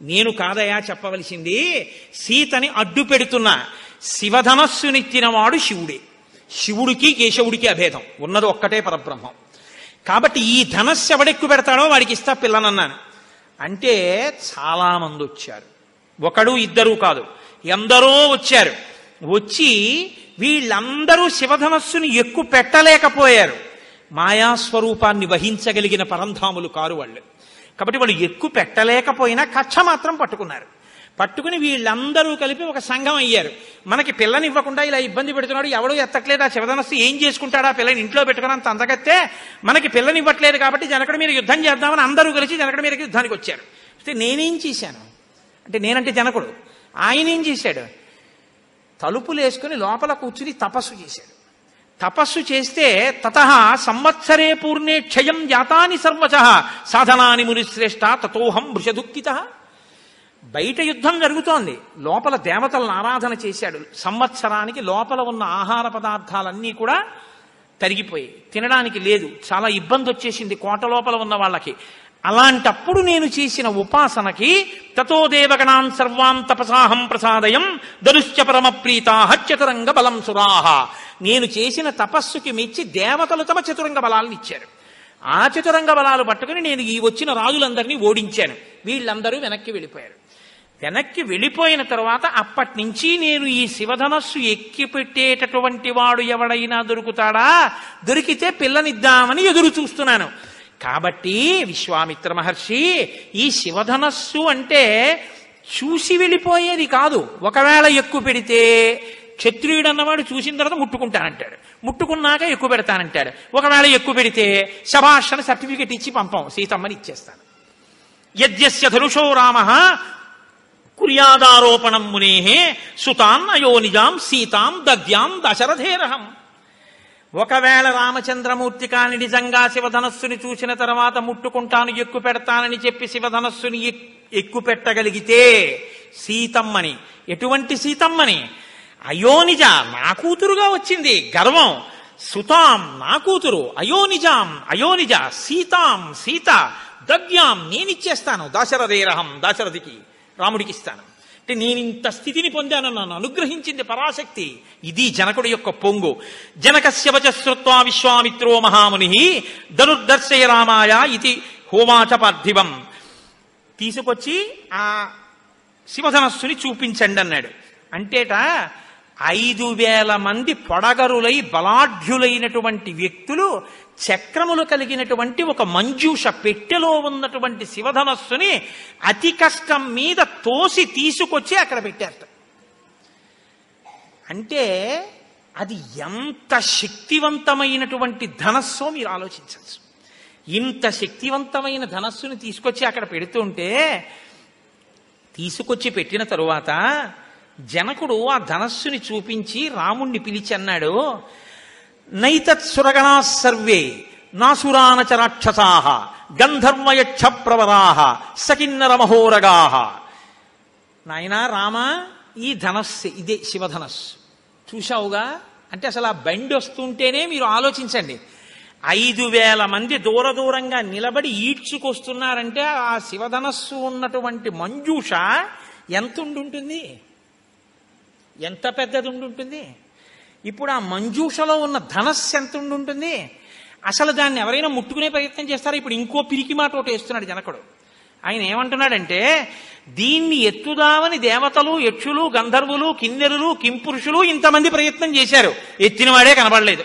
నేను కాదయా చెప్పవలసింది? సీతని అడ్డు పెడుతున్న శివధనస్సునెత్తినవాడు శివుడే. శివుడికి కేశవుడికి అభేదం. ఉన్నది ఒక్కటే పరబ్రహ్మం. కాబట్టి ఈ ధనస్సు ఎవడెక్కు పెడతాడో వాడికి ఇస్తా పిల్లనన్నాను. అంటే చాలా మంది వచ్చారు. ఒకడు ఇద్దరు కాదు. ఎందరో వచ్చారు. వచ్చి వీళ్ళందరూ శివధనస్సుని ఎక్కు పెట్టలేకపోయారు. మాయాస్వరూపాన్ని వహించగలిగిన పరంధాములు కారు వాళ్ళు. కాబట్టి వాళ్ళు ఎక్కు పెట్టలేకపోయినా కక్ష మాత్రం పట్టుకున్నారు. పట్టుకుని వీళ్ళందరూ కలిపి ఒక సంఘం అయ్యారు. మనకి పిల్లని ఇవ్వకుండా ఇలా ఇబ్బంది పెడుతున్నాడు. ఎవడో ఎత్తట్లేదు? ఆ శివధనస్సు ఏం చేసుకుంటాడా? పిల్లని ఇంట్లో పెట్టుకున్నంత అందగత్తే? మనకి పిల్లని ఇవ్వట్లేదు కాబట్టి జనకడ మీద యుద్ధం చేద్దామని అందరూ కలిసి జనకడ మీద యుద్ధానికి వచ్చారు. అయితే నేనేం చేశాను? అంటే నేనంటే జనకుడు. ఆయన ఏం చేశాడు? తలుపులు వేసుకుని లోపల కూర్చుని తపస్సు చేశాడు. తపస్సు చేస్తే తత సంవత్సరే పూర్ణే క్షయం జాతాని సర్వచ సాధనాని మునిశ్రేష్ట తతోహం వృషదుఃఖిత. బయట యుద్ధం జరుగుతోంది. లోపల దేవతలను ఆరాధన చేశాడు. సంవత్సరానికి లోపల ఉన్న ఆహార పదార్థాలన్నీ కూడా తరిగిపోయి తినడానికి లేదు. చాలా ఇబ్బంది వచ్చేసింది కోట లోపల ఉన్న వాళ్ళకి. అలాంటప్పుడు నేను చేసిన ఉపాసనకి తతో దేవగణాన్ సర్వాం తపసాహం ప్రసాదయం దరుశ్చ పరమ ప్రీతా చతురంగ బలం సురాహ. నేను చేసిన తపస్సుకి మెచ్చి దేవతలు తమ చతురంగ బలాలను ఇచ్చారు. ఆ చతురంగ బలాలు పట్టుకుని నేను ఈ వచ్చిన రాజులందరినీ ఓడించాను. వీళ్ళందరూ వెనక్కి వెళ్ళిపోయారు. వెనక్కి వెళ్ళిపోయిన తర్వాత అప్పటి నుంచి నేను ఈ శివధనస్సు ఎక్కి పెట్టేటటువంటి వాడు ఎవడైనా దొరుకుతాడా? దొరికితే పిల్లనిద్దామని ఎదురు చూస్తున్నాను. కాబట్టి విశ్వామిత్ర మహర్షి ఈ శివధనస్సు అంటే చూసి వెళ్ళిపోయేది కాదు. ఒకవేళ ఎక్కువ పెడితే క్షత్రియుడు అన్నవాడు చూసిన తర్వాత ముట్టుకుంటానంటాడు. ముట్టుకున్నాక ఎక్కువ పెడతానంటాడు. ఒకవేళ ఎక్కువ పెడితే శభాషణ సర్టిఫికెట్ ఇచ్చి పంపం. సీతమ్మని ఇచ్చేస్తాను. యద్యస్య ధనుషో రామ కుర్యాదారోపణం మునేహే సుతాన్ అయోనిజాం సీతాం దద్యాం దశరథేరహం. ఒకవేళ రామచంద్రమూర్తి కాని నిజంగా శివధనస్సుని చూసిన తర్వాత ముట్టుకుంటాను ఎక్కు పెడతానని చెప్పి శివధనస్సుని ఎక్కు పెట్టగలిగితే సీతమ్మని. ఎటువంటి సీతమ్మని? అయోనిజ నా కూతురుగా వచ్చింది గర్వం. సుతాం నా కూతురు. అయోనిజాం అయోనిజ సీతాం సీత దగ్యాం నేనిచ్చేస్తాను దాశరథేరహం దాశరథికి. రాముడికి ఇస్తాను. అంటే నేను ఇంత స్థితిని పొందాను నన్ను అనుగ్రహించింది పరాశక్తి. ఇది జనకుడి యొక్క పొంగు. జనకస్యవచ శ్రుత్వా విశ్వామిత్రో మహాముని ధనుర్దర్శయ రామాయ ఇది హోమాచ పార్థివం. తీసుకొచ్చి ఆ శివధనస్సుని చూపించండి అన్నాడు. అంటేట ఐదు వేల మంది పొడగరులై బలాఢ్యులైనటువంటి వ్యక్తులు చక్రములు కలిగినటువంటి ఒక మంజూష పెట్టెలో ఉన్నటువంటి శివధనస్సుని అతి కష్టం మీద తోసి తీసుకొచ్చి అక్కడ పెట్టారట. అంటే అది ఎంత శక్తివంతమైనటువంటి ధనస్సో మీరు ఆలోచించచ్చు ఇంత శక్తివంతమైన ధనస్సుని తీసుకొచ్చి అక్కడ పెడుతుంటే తీసుకొచ్చి పెట్టిన తరువాత జనకుడు ఆ ధనస్సుని చూపించి రాముణ్ణి పిలిచి అన్నాడు నైతత్ సురగణా సర్వే నాసురానచ రాక్షసా గంధర్వయక్ష ప్రవరాహ సకిన్నర మహోరగాహ నాయనా రామ ఈ ధనస్సు ఇదే శివధనస్సు. చూశావుగా? అంటే అసలు ఆ బండి వస్తుంటేనే మీరు ఆలోచించండి. ఐదు వేల మంది దూర దూరంగా నిలబడి ఈడ్చుకొస్తున్నారంటే ఆ శివధనస్సు ఉన్నటువంటి మంజూష ఎంత ఉండుంటుంది ఎంత పెద్దది ఉండుంటుంది ఇప్పుడు ఆ మంజూషలో ఉన్న ధనస్సు ఎంత ఉంటుంది అసలు దాన్ని ఎవరైనా ముట్టుకునే ప్రయత్నం చేస్తారా? ఇప్పుడు ఇంకో పిరికి మాట ఒకటి వేస్తున్నాడు జనకుడు. ఆయన ఏమంటున్నాడంటే దీన్ని ఎత్తుదామని దేవతలు యక్షులు గంధర్వులు కిన్నెరులు కింపురుషులు ఇంతమంది ప్రయత్నం చేశారు. ఎత్తినవాడే కనబడలేదు.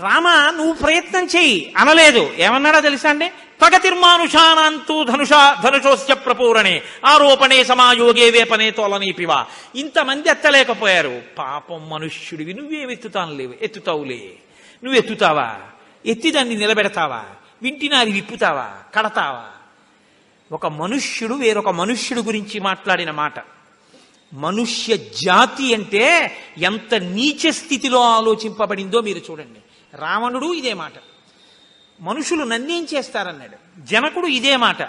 రామ నువ్వు ప్రయత్నం చెయ్యి. అనలేదు. ఏమన్నాడో తెలుసా అండి? పగతిర్మానుషానాంతు ధనుష ధనుషోస్య ప్రపూరణే. ఆరోపణే సమాయోగే వేపనే తోలనీపివా. ఇంతమంది ఎత్తలేకపోయారు. పాపం మనుష్యుడివి నువ్వేం ఎత్తుతాను లేవు. ఎత్తుతావులే. నువ్వు ఎత్తుతావా? ఎత్తి దాన్ని నిలబెడతావా? వింటినారి విప్పుతావా? కడతావా? ఒక మనుష్యుడు వేరొక మనుష్యుడు గురించి మాట్లాడిన మాట. మనుష్య జాతి అంటే ఎంత నీచ స్థితిలో ఆలోచింపబడిందో మీరు చూడండి. రావణుడు ఇదే మాట. మనుషులు నన్నేం చేస్తారన్నాడు. జనకుడు ఇదే మాట.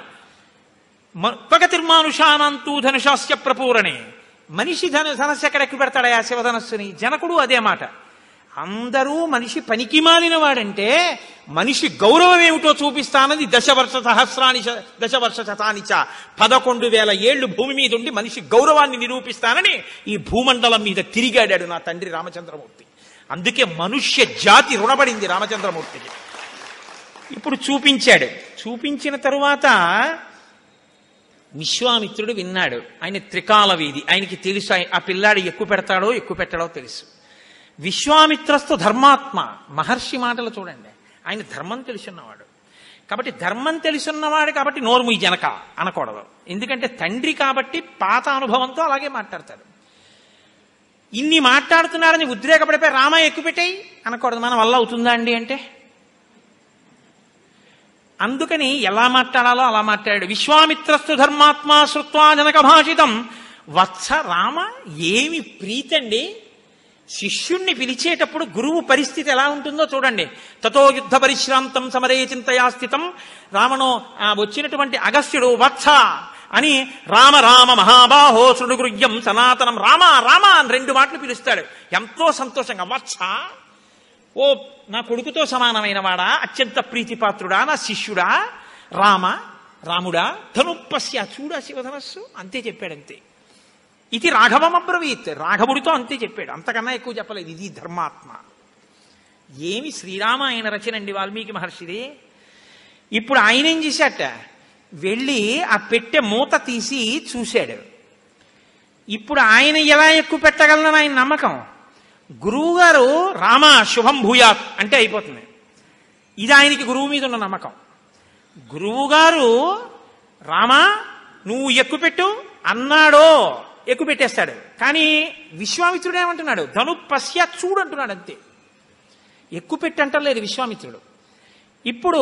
పగతిర్మానుషానంతూ ధనుషాస్య ప్రపూరణే. మనిషి ధను ధనస్సు ఎక్కడెక్కి పెడతాడయా శివధనస్సుని? జనకుడు అదే మాట. అందరూ మనిషి పనికి మాలిన వాడంటే మనిషి గౌరవం ఏమిటో చూపిస్తానది దశవర్ష సహస్రాని చ- దశవర్ష శతానిచ పదకొండు వేల ఏళ్ళు భూమి మీద ఉండి మనిషి గౌరవాన్ని నిరూపిస్తానని ఈ భూమండలం మీద తిరిగాడాడు నా తండ్రి రామచంద్రమూర్తి. అందుకే మనుష్య జాతి రుణపడింది రామచంద్రమూర్తికి ఇప్పుడు చూపించాడు. చూపించిన తరువాత విశ్వామిత్రుడు విన్నాడు. ఆయన త్రికాల వీధి ఆయనకి తెలుసు ఆయన- ఆ పిల్లాడు ఎక్కువ పెడతాడో ఎక్కువ పెట్టాడో తెలుసు. విశ్వామిత్రస్తు ధర్మాత్మ. మహర్షి మాటలు చూడండి. ఆయన ధర్మం తెలుసున్నవాడు. కాబట్టి ధర్మం తెలుసున్నవాడు కాబట్టి నోరు ఈ జనక అనకూడదు. ఎందుకంటే తండ్రి కాబట్టి పాత అనుభవంతో అలాగే మాట్లాడతాడు. ఇన్ని మాట్లాడుతున్నారని ఉద్రేకపడిపోయి రామ ఎక్కుపెట్టాయి అనకూడదు. మన వల్ల అవుతుందా అండి అంటే? అందుకని ఎలా మాట్లాడాలో అలా మాట్లాడాడు. విశ్వామిత్రస్తు ధర్మాత్మ శృత్వా జనక భాషితం వత్స రామ ఏమి ప్రీతండి? శిష్యుణ్ణి పిలిచేటప్పుడు గురువు పరిస్థితి ఎలా ఉంటుందో చూడండి. తతో యుద్ధ పరిశ్రాంతం సమరే చింతయా స్థితం రావణో ఆ వచ్చినటువంటి అగస్త్యుడు వత్స అని రామ రామ మహాబాహో శృణుగృహ్యం సనాతనం రామ రామ అని రెండు మాటలు పిలుస్తాడు. ఎంతో సంతోషంగా వత్స ఓ నా కొడుకుతో సమానమైన వాడా? అత్యంత ప్రీతిపాత్రుడా? నా శిష్యుడా? రామ రాముడా? ధనుప్పస్య చూడా శివధనస్సు? అంతే చెప్పాడంతే. ఇది రాఘవమబ్రవీత్ రాఘవుడితో అంతే చెప్పాడు. అంతకన్నా ఎక్కువ చెప్పలేదు. ఇది ధర్మాత్మ. ఏమి శ్రీరామాయణ రచన అండి వాల్మీకి మహర్షిది? ఇప్పుడు ఆయన ఏం చేశాట? వెళ్ళి ఆ పెట్టె మూత తీసి చూశాడు. ఇప్పుడు ఆయన ఎలా ఎక్కువ పెట్టగలనని ఆయన నమ్మకం. గురువుగారు రామ శుభం భూయాత్ అంటే అయిపోతుంది. ఇది ఆయనకి గురువు మీద ఉన్న నమ్మకం. గురువుగారు రామా నువ్వు ఎక్కువ పెట్టు అన్నాడో ఎక్కువ పెట్టేస్తాడు. కానీ విశ్వామిత్రుడు ఏమంటున్నాడు? ధను పశ్య చూడు అంటున్నాడు అంతే. ఎక్కువ పెట్టి అంటలేదు విశ్వామిత్రుడు. ఇప్పుడు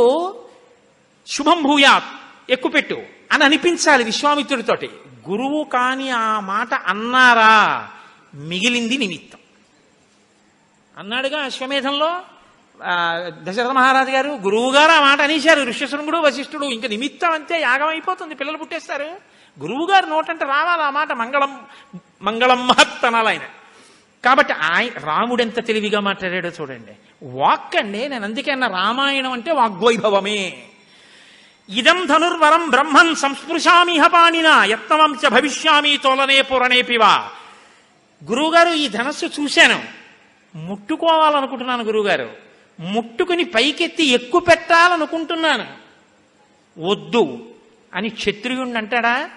శుభం భూయాత్ ఎక్కువ పెట్టు అని అనిపించాలి విశ్వామిత్రుడితోటి గురువు కాని ఆ మాట అన్నారా? మిగిలింది నిమిత్తం. అన్నాడుగా అశ్వమేధంలో దశరథ మహారాజు గారు గురువు గారు ఆ మాట అనేశారు. ఋష్యశృంగుడు వశిష్ఠుడు ఇంకా నిమిత్తం అంతే యాగం అయిపోతుంది పిల్లలు పుట్టేస్తారు. గురువుగారు నోటంటే రావాలి ఆ మాట మంగళం మంగళం మహత్ అనాలి ఆయన కాబట్టి ఆయన రాముడు ఎంత తెలివిగా మాట్లాడాడో చూడండి. వాక్ అండి నేను అందుకే అన్న రామాయణం అంటే వాగ్వైభవమే. ఇదం ధనుర్వరం బ్రహ్మన్ సంస్పృశామిహ పాణిన యత్నవంశ భవిష్యామి తోలనే పురణేపివా. గురువుగారు ఈ ధనస్సు చూశాను. ముట్టుకోవాలనుకుంటున్నాను గురువుగారు. ముట్టుకుని పైకెత్తి ఎక్కువ పెట్టాలనుకుంటున్నాను వద్దు అని క్షత్రియుణ్ణి అంటాడా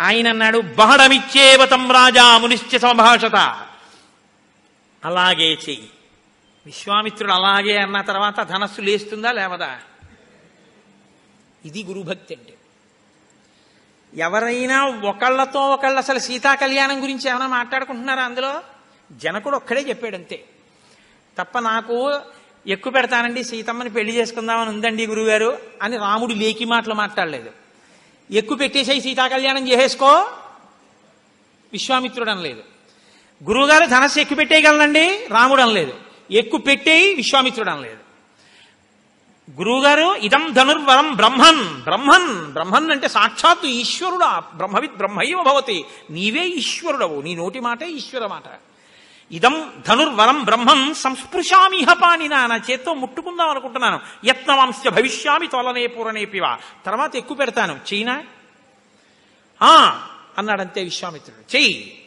ఆయన అన్నాడు బహడమిచ్చేవతం రాజా మునిశ్చ సంభాషత అలాగే చెయ్యి. విశ్వామిత్రుడు అలాగే అన్న తర్వాత ధనస్సు లేస్తుందా లేవదా? ఇది గురుభక్తి అంటే. ఎవరైనా ఒకళ్ళతో ఒకళ్ళు అసలు సీతా కళ్యాణం గురించి ఏమైనా మాట్లాడుకుంటున్నారా అందులో? జనకుడు ఒక్కడే చెప్పాడు అంతే. తప్ప నాకు ఎక్కువ పెడతానండి సీతమ్మని పెళ్ళి చేసుకుందామని ఉందండి గురుగారు అని రాముడు లేకి మాటలు మాట్లాడలేదు. ఎక్కువ పెట్టేసాయి సీతా కళ్యాణం చేసేసుకో? విశ్వామిత్రుడు అనలేదు గురువుగారు ధనస్సు ఎక్కువ పెట్టేయగలనండి? రాముడు అనలేదు ఎక్కువ పెట్టేయి విశ్వామిత్రుడు అనలేదు గురువుగారు ఇదం ధనుర్వరం బ్రహ్మన్ బ్రహ్మన్ బ్రహ్మన్ అంటే సాక్షాత్తు ఈశ్వరుడు బ్రహ్మవిత్ బ్రహ్మైవ భవతి. నీవే ఈశ్వరుడవు. నీ నోటి మాటే ఈశ్వర మాట. ఇదం ధనుర్వరం బ్రహ్మం సంస్పృశామిహ పానినా నా చేత్తో ముట్టుకుందాం అనుకుంటున్నాను. యత్నవంశ భవిష్యామి తోలనే పూరణేపివా తర్వాత ఎక్కువ పెడతాను. చైనా ఆ అన్నాడంతే విశ్వామిత్రుడు. చెయ్యి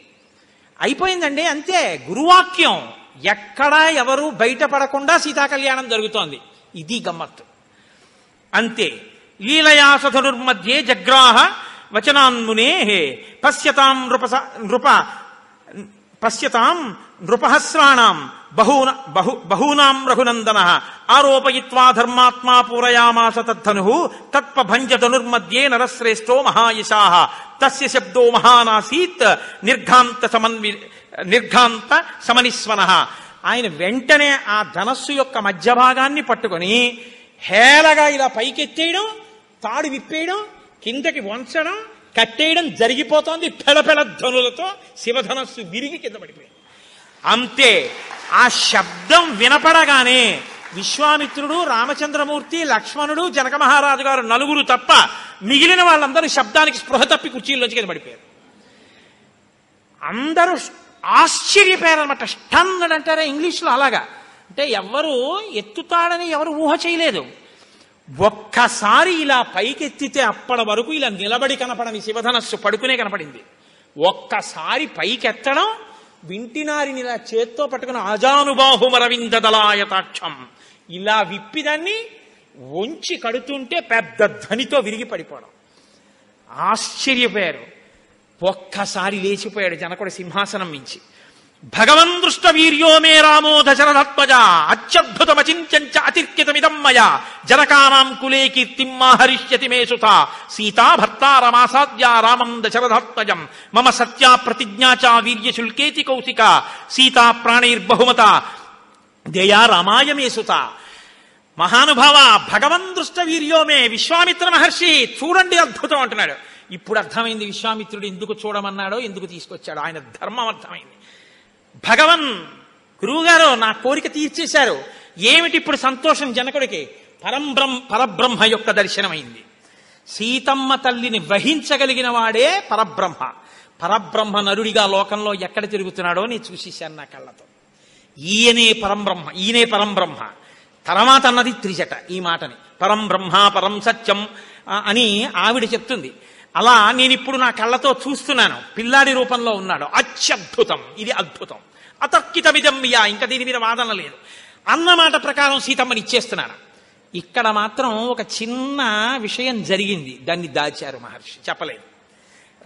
అయిపోయిందండి అంతే. గురువాక్యం. ఎక్కడా ఎవరు బయటపడకుండా సీతాకళ్యాణం జరుగుతోంది. ఇది గమ్మత్తు. అంతే. లీలయాసధనుర్మధ్యే జగ్రాహ వచనాన్మునే పశ్యతాం నృప నృప పశ్యతాం నృపహస్రాణం. బహూన బహు బహూనాం రఘునందన. ఆరోపయిత్వా ధర్మాత్మా పూరయామాస తద్ధను. తత్పభంజ ధనుర్మధ్యే నరశ్రేష్టో మహాయశా. తస్య శబ్దో మహానాసీత్. నిర్ఘాంత సమన్వి నిర్ఘాంత సమనిస్వన. ఆయన వెంటనే ఆ ధనస్సు యొక్క మధ్య భాగాన్ని పట్టుకొని హేళగా ఇలా పైకెత్తేయడం తాడు విప్పేయడం కిందకి వంచడం కట్టేయడం జరిగిపోతోంది పెళపెళ ధనులతో శివధనస్సు విరిగి కింద పడిపోయింది. అంతే. ఆ శబ్దం వినపడగానే విశ్వామిత్రుడు రామచంద్రమూర్తి లక్ష్మణుడు జనక మహారాజు గారు నలుగురు తప్ప మిగిలిన వాళ్ళందరూ శబ్దానికి స్పృహ తప్పి కుర్చీల్లోంచి కింద పడిపోయారు. అందరూ ఆశ్చర్యపోయారనమాట స్టన్ అని అంటారా ఇంగ్లీష్లో అలాగా. అంటే ఎవరు ఎత్తుతాడని ఎవరు ఊహ చేయలేదు. ఒక్కసారి ఇలా పైకెత్తితే అప్పటి వరకు ఇలా నిలబడి కనపడని శివధనస్సు పడుకునే కనపడింది. ఒక్కసారి పైకెత్తడం వింటినారిని ఇలా చేత్తో పట్టుకుని ఆజానుబాహుమరవింద దళాయతాక్షం ఇలా విప్పిదాన్ని వంచి కడుతుంటే పెద్ద ధ్వనితో విరిగి పడిపోవడం ఆశ్చర్యపోయారు. ఒక్కసారి లేచిపోయాడు జనకుడు సింహాసనం మించి. భగవన్ దృష్ట వీర్యో మే రామో దశరథాత్మజ అత్యద్భుతమచింత్యంచ అతిర్కితమిదం మయ జనకానాం కులే కీర్తిం మాహరిష్యతి మే సుత సీతా భర్తారమాసాద్య రామం దశరథాత్మజం మమ సత్యా ప్రతిజ్ఞా చ వీర్యశుల్కేతి కౌశిక సీతా ప్రాణైర్బహుమత దయా రామాయ మే సుత. మహానుభావ భగవన్ దృష్ట వీర్యోమే విశ్వామిత్ర మహర్షి చూడండి అద్భుతం అంటున్నాడు. ఇప్పుడు అర్థమైంది విశ్వామిత్రుడు ఎందుకు చూడమన్నాడో ఎందుకు తీసుకొచ్చాడు ఆయన ధర్మం అర్థమైంది. భగవన్ గురువుగారు నా కోరిక తీర్చేశారు. ఏమిటి ఇప్పుడు సంతోషం జనకుడికి? పరంబ్రహ్మ పరబ్రహ్మ యొక్క దర్శనమైంది. సీతమ్మ తల్లిని వహించగలిగిన వాడే పరబ్రహ్మ. పరబ్రహ్మ నరుడిగా లోకంలో ఎక్కడ తిరుగుతున్నాడో నేను చూసేశాను నా కళ్ళతో. ఈయనే పరంబ్రహ్మ ఈయనే పరంబ్రహ్మ. తర్వాత అన్నది త్రిజట ఈ మాటని. పరం బ్రహ్మ పరం సత్యం అని ఆవిడ చెప్తుంది. అలా నేను ఇప్పుడు నా కళ్ళతో చూస్తున్నాను. పిల్లాడి రూపంలో ఉన్నాడు. అత్యద్భుతం. ఇది అద్భుతం. అతర్కితమిదం యా ఇంకా దీని మీద వాదన లేదు. అన్నమాట ప్రకారం సీతమ్మని ఇచ్చేస్తున్నారు? ఇక్కడ మాత్రం ఒక చిన్న విషయం జరిగింది. దాన్ని దాచారు మహర్షి. చెప్పలేదు.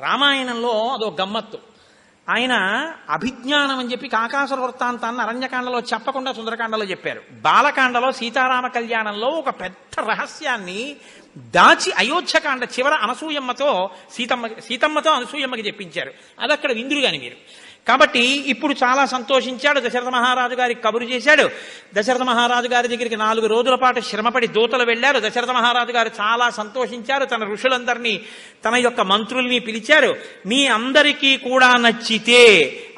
రామాయణంలో అదో గమ్మత్తు. ఆయన అభిజ్ఞానం అని చెప్పి కాకాసుర వృత్తాంతాన్ని అరణ్యకాండలో చెప్పకుండా సుందరకాండలో చెప్పారు. బాలకాండలో సీతారామ కళ్యాణంలో ఒక పెద్ద రహస్యాన్ని దాచి అయోధ్యకాండ చివర అనసూయమ్మతో సీతమ్మ సీతమ్మతో అనసూయమ్మకి చెప్పించారు. అది అక్కడ విందురు మీరు. కాబట్టి ఇప్పుడు చాలా సంతోషించాడు దశరథ మహారాజు గారికి కబురు చేశాడు. దశరథ మహారాజు గారి దగ్గరికి నాలుగు రోజుల పాటు శ్రమపడి దూతలు వెళ్ళారు. దశరథ మహారాజు గారు చాలా సంతోషించారు. తన ఋషులందరినీ తన యొక్క మంత్రుల్ని పిలిచారు. మీ అందరికీ కూడా నచ్చితే